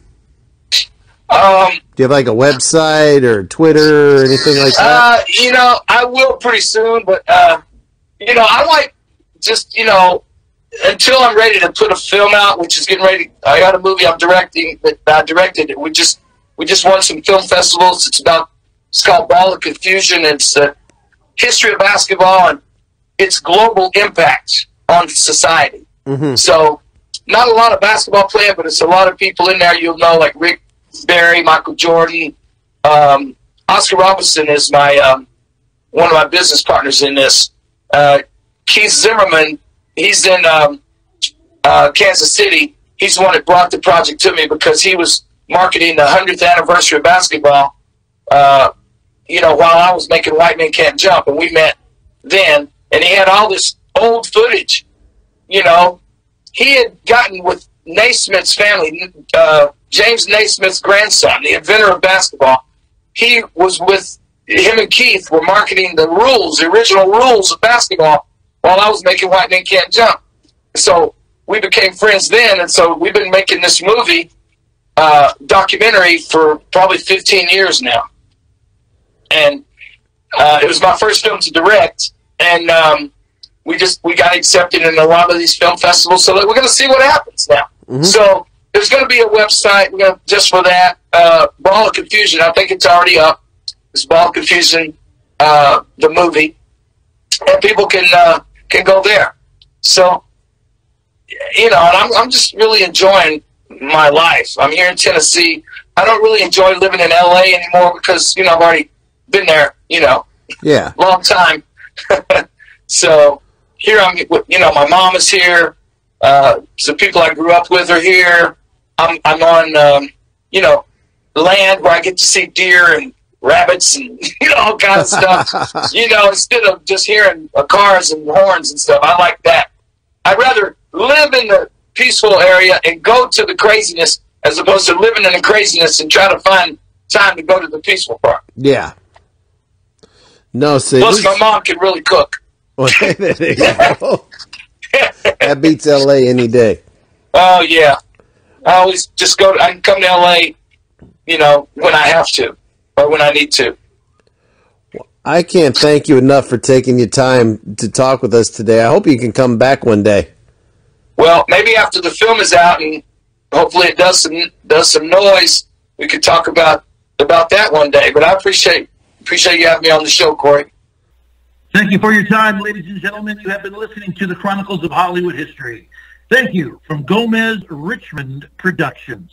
Um, Do you have like a website or Twitter or anything like that? Uh, you know, I will pretty soon, but uh, you know, I like just you know until I'm ready to put a film out, which is getting ready. I got a movie I'm directing that I directed. We just we just won some film festivals. It's about it's called Ball of Confusion. It's the history of basketball and its global impact on society. Mm-hmm. So not a lot of basketball playing, but it's a lot of people in there you'll know, like Rick Barry, Michael Jordan, um, Oscar Robertson is my um, one of my business partners in this. Uh, Keith Zimmerman, he's in um, uh, Kansas City. He's the one that brought the project to me because he was marketing the 100th anniversary of basketball. Uh, you know, while I was making White Men Can't Jump, and we met then, and he had all this old footage. You know, he had gotten with Naismith's family, uh, James Naismith's grandson, the inventor of basketball. He was with him and Keith were marketing the rules, the original rules of basketball, while I was making White Men Can't Jump. So we became friends then, and so we've been making this movie uh, documentary for probably 15 years now. And uh, it was my first film to direct, and um, we just we got accepted in a lot of these film festivals. So we're going to see what happens now. Mm-hmm. So there's going to be a website gonna, just for that. Uh, Ball of Confusion. I think it's already up. It's Ball of Confusion, uh, the movie, and people can uh, can go there. So you know, and I'm I'm just really enjoying my life. I'm here in Tennessee. I don't really enjoy living in LA anymore because you know I've already been there. You know, yeah, long time. so here I'm. You know, my mom is here. Uh, the people I grew up with are here. I'm I'm on um, you know land where I get to see deer and rabbits and you know all kinds of stuff. you know, instead of just hearing uh, cars and horns and stuff, I like that. I'd rather live in the peaceful area and go to the craziness as opposed to living in the craziness and try to find time to go to the peaceful part. Yeah. No, see. Plus, my mom can really cook. Well, that beats L.A. any day. Oh yeah, I always just go. To, I can come to L.A. You know when I have to or when I need to. I can't thank you enough for taking your time to talk with us today. I hope you can come back one day. Well, maybe after the film is out and hopefully it does some does some noise, we could talk about about that one day. But I appreciate appreciate you having me on the show, Corey. Thank you for your time, ladies and gentlemen. You have been listening to the Chronicles of Hollywood History. Thank you from Gomez Richmond Productions.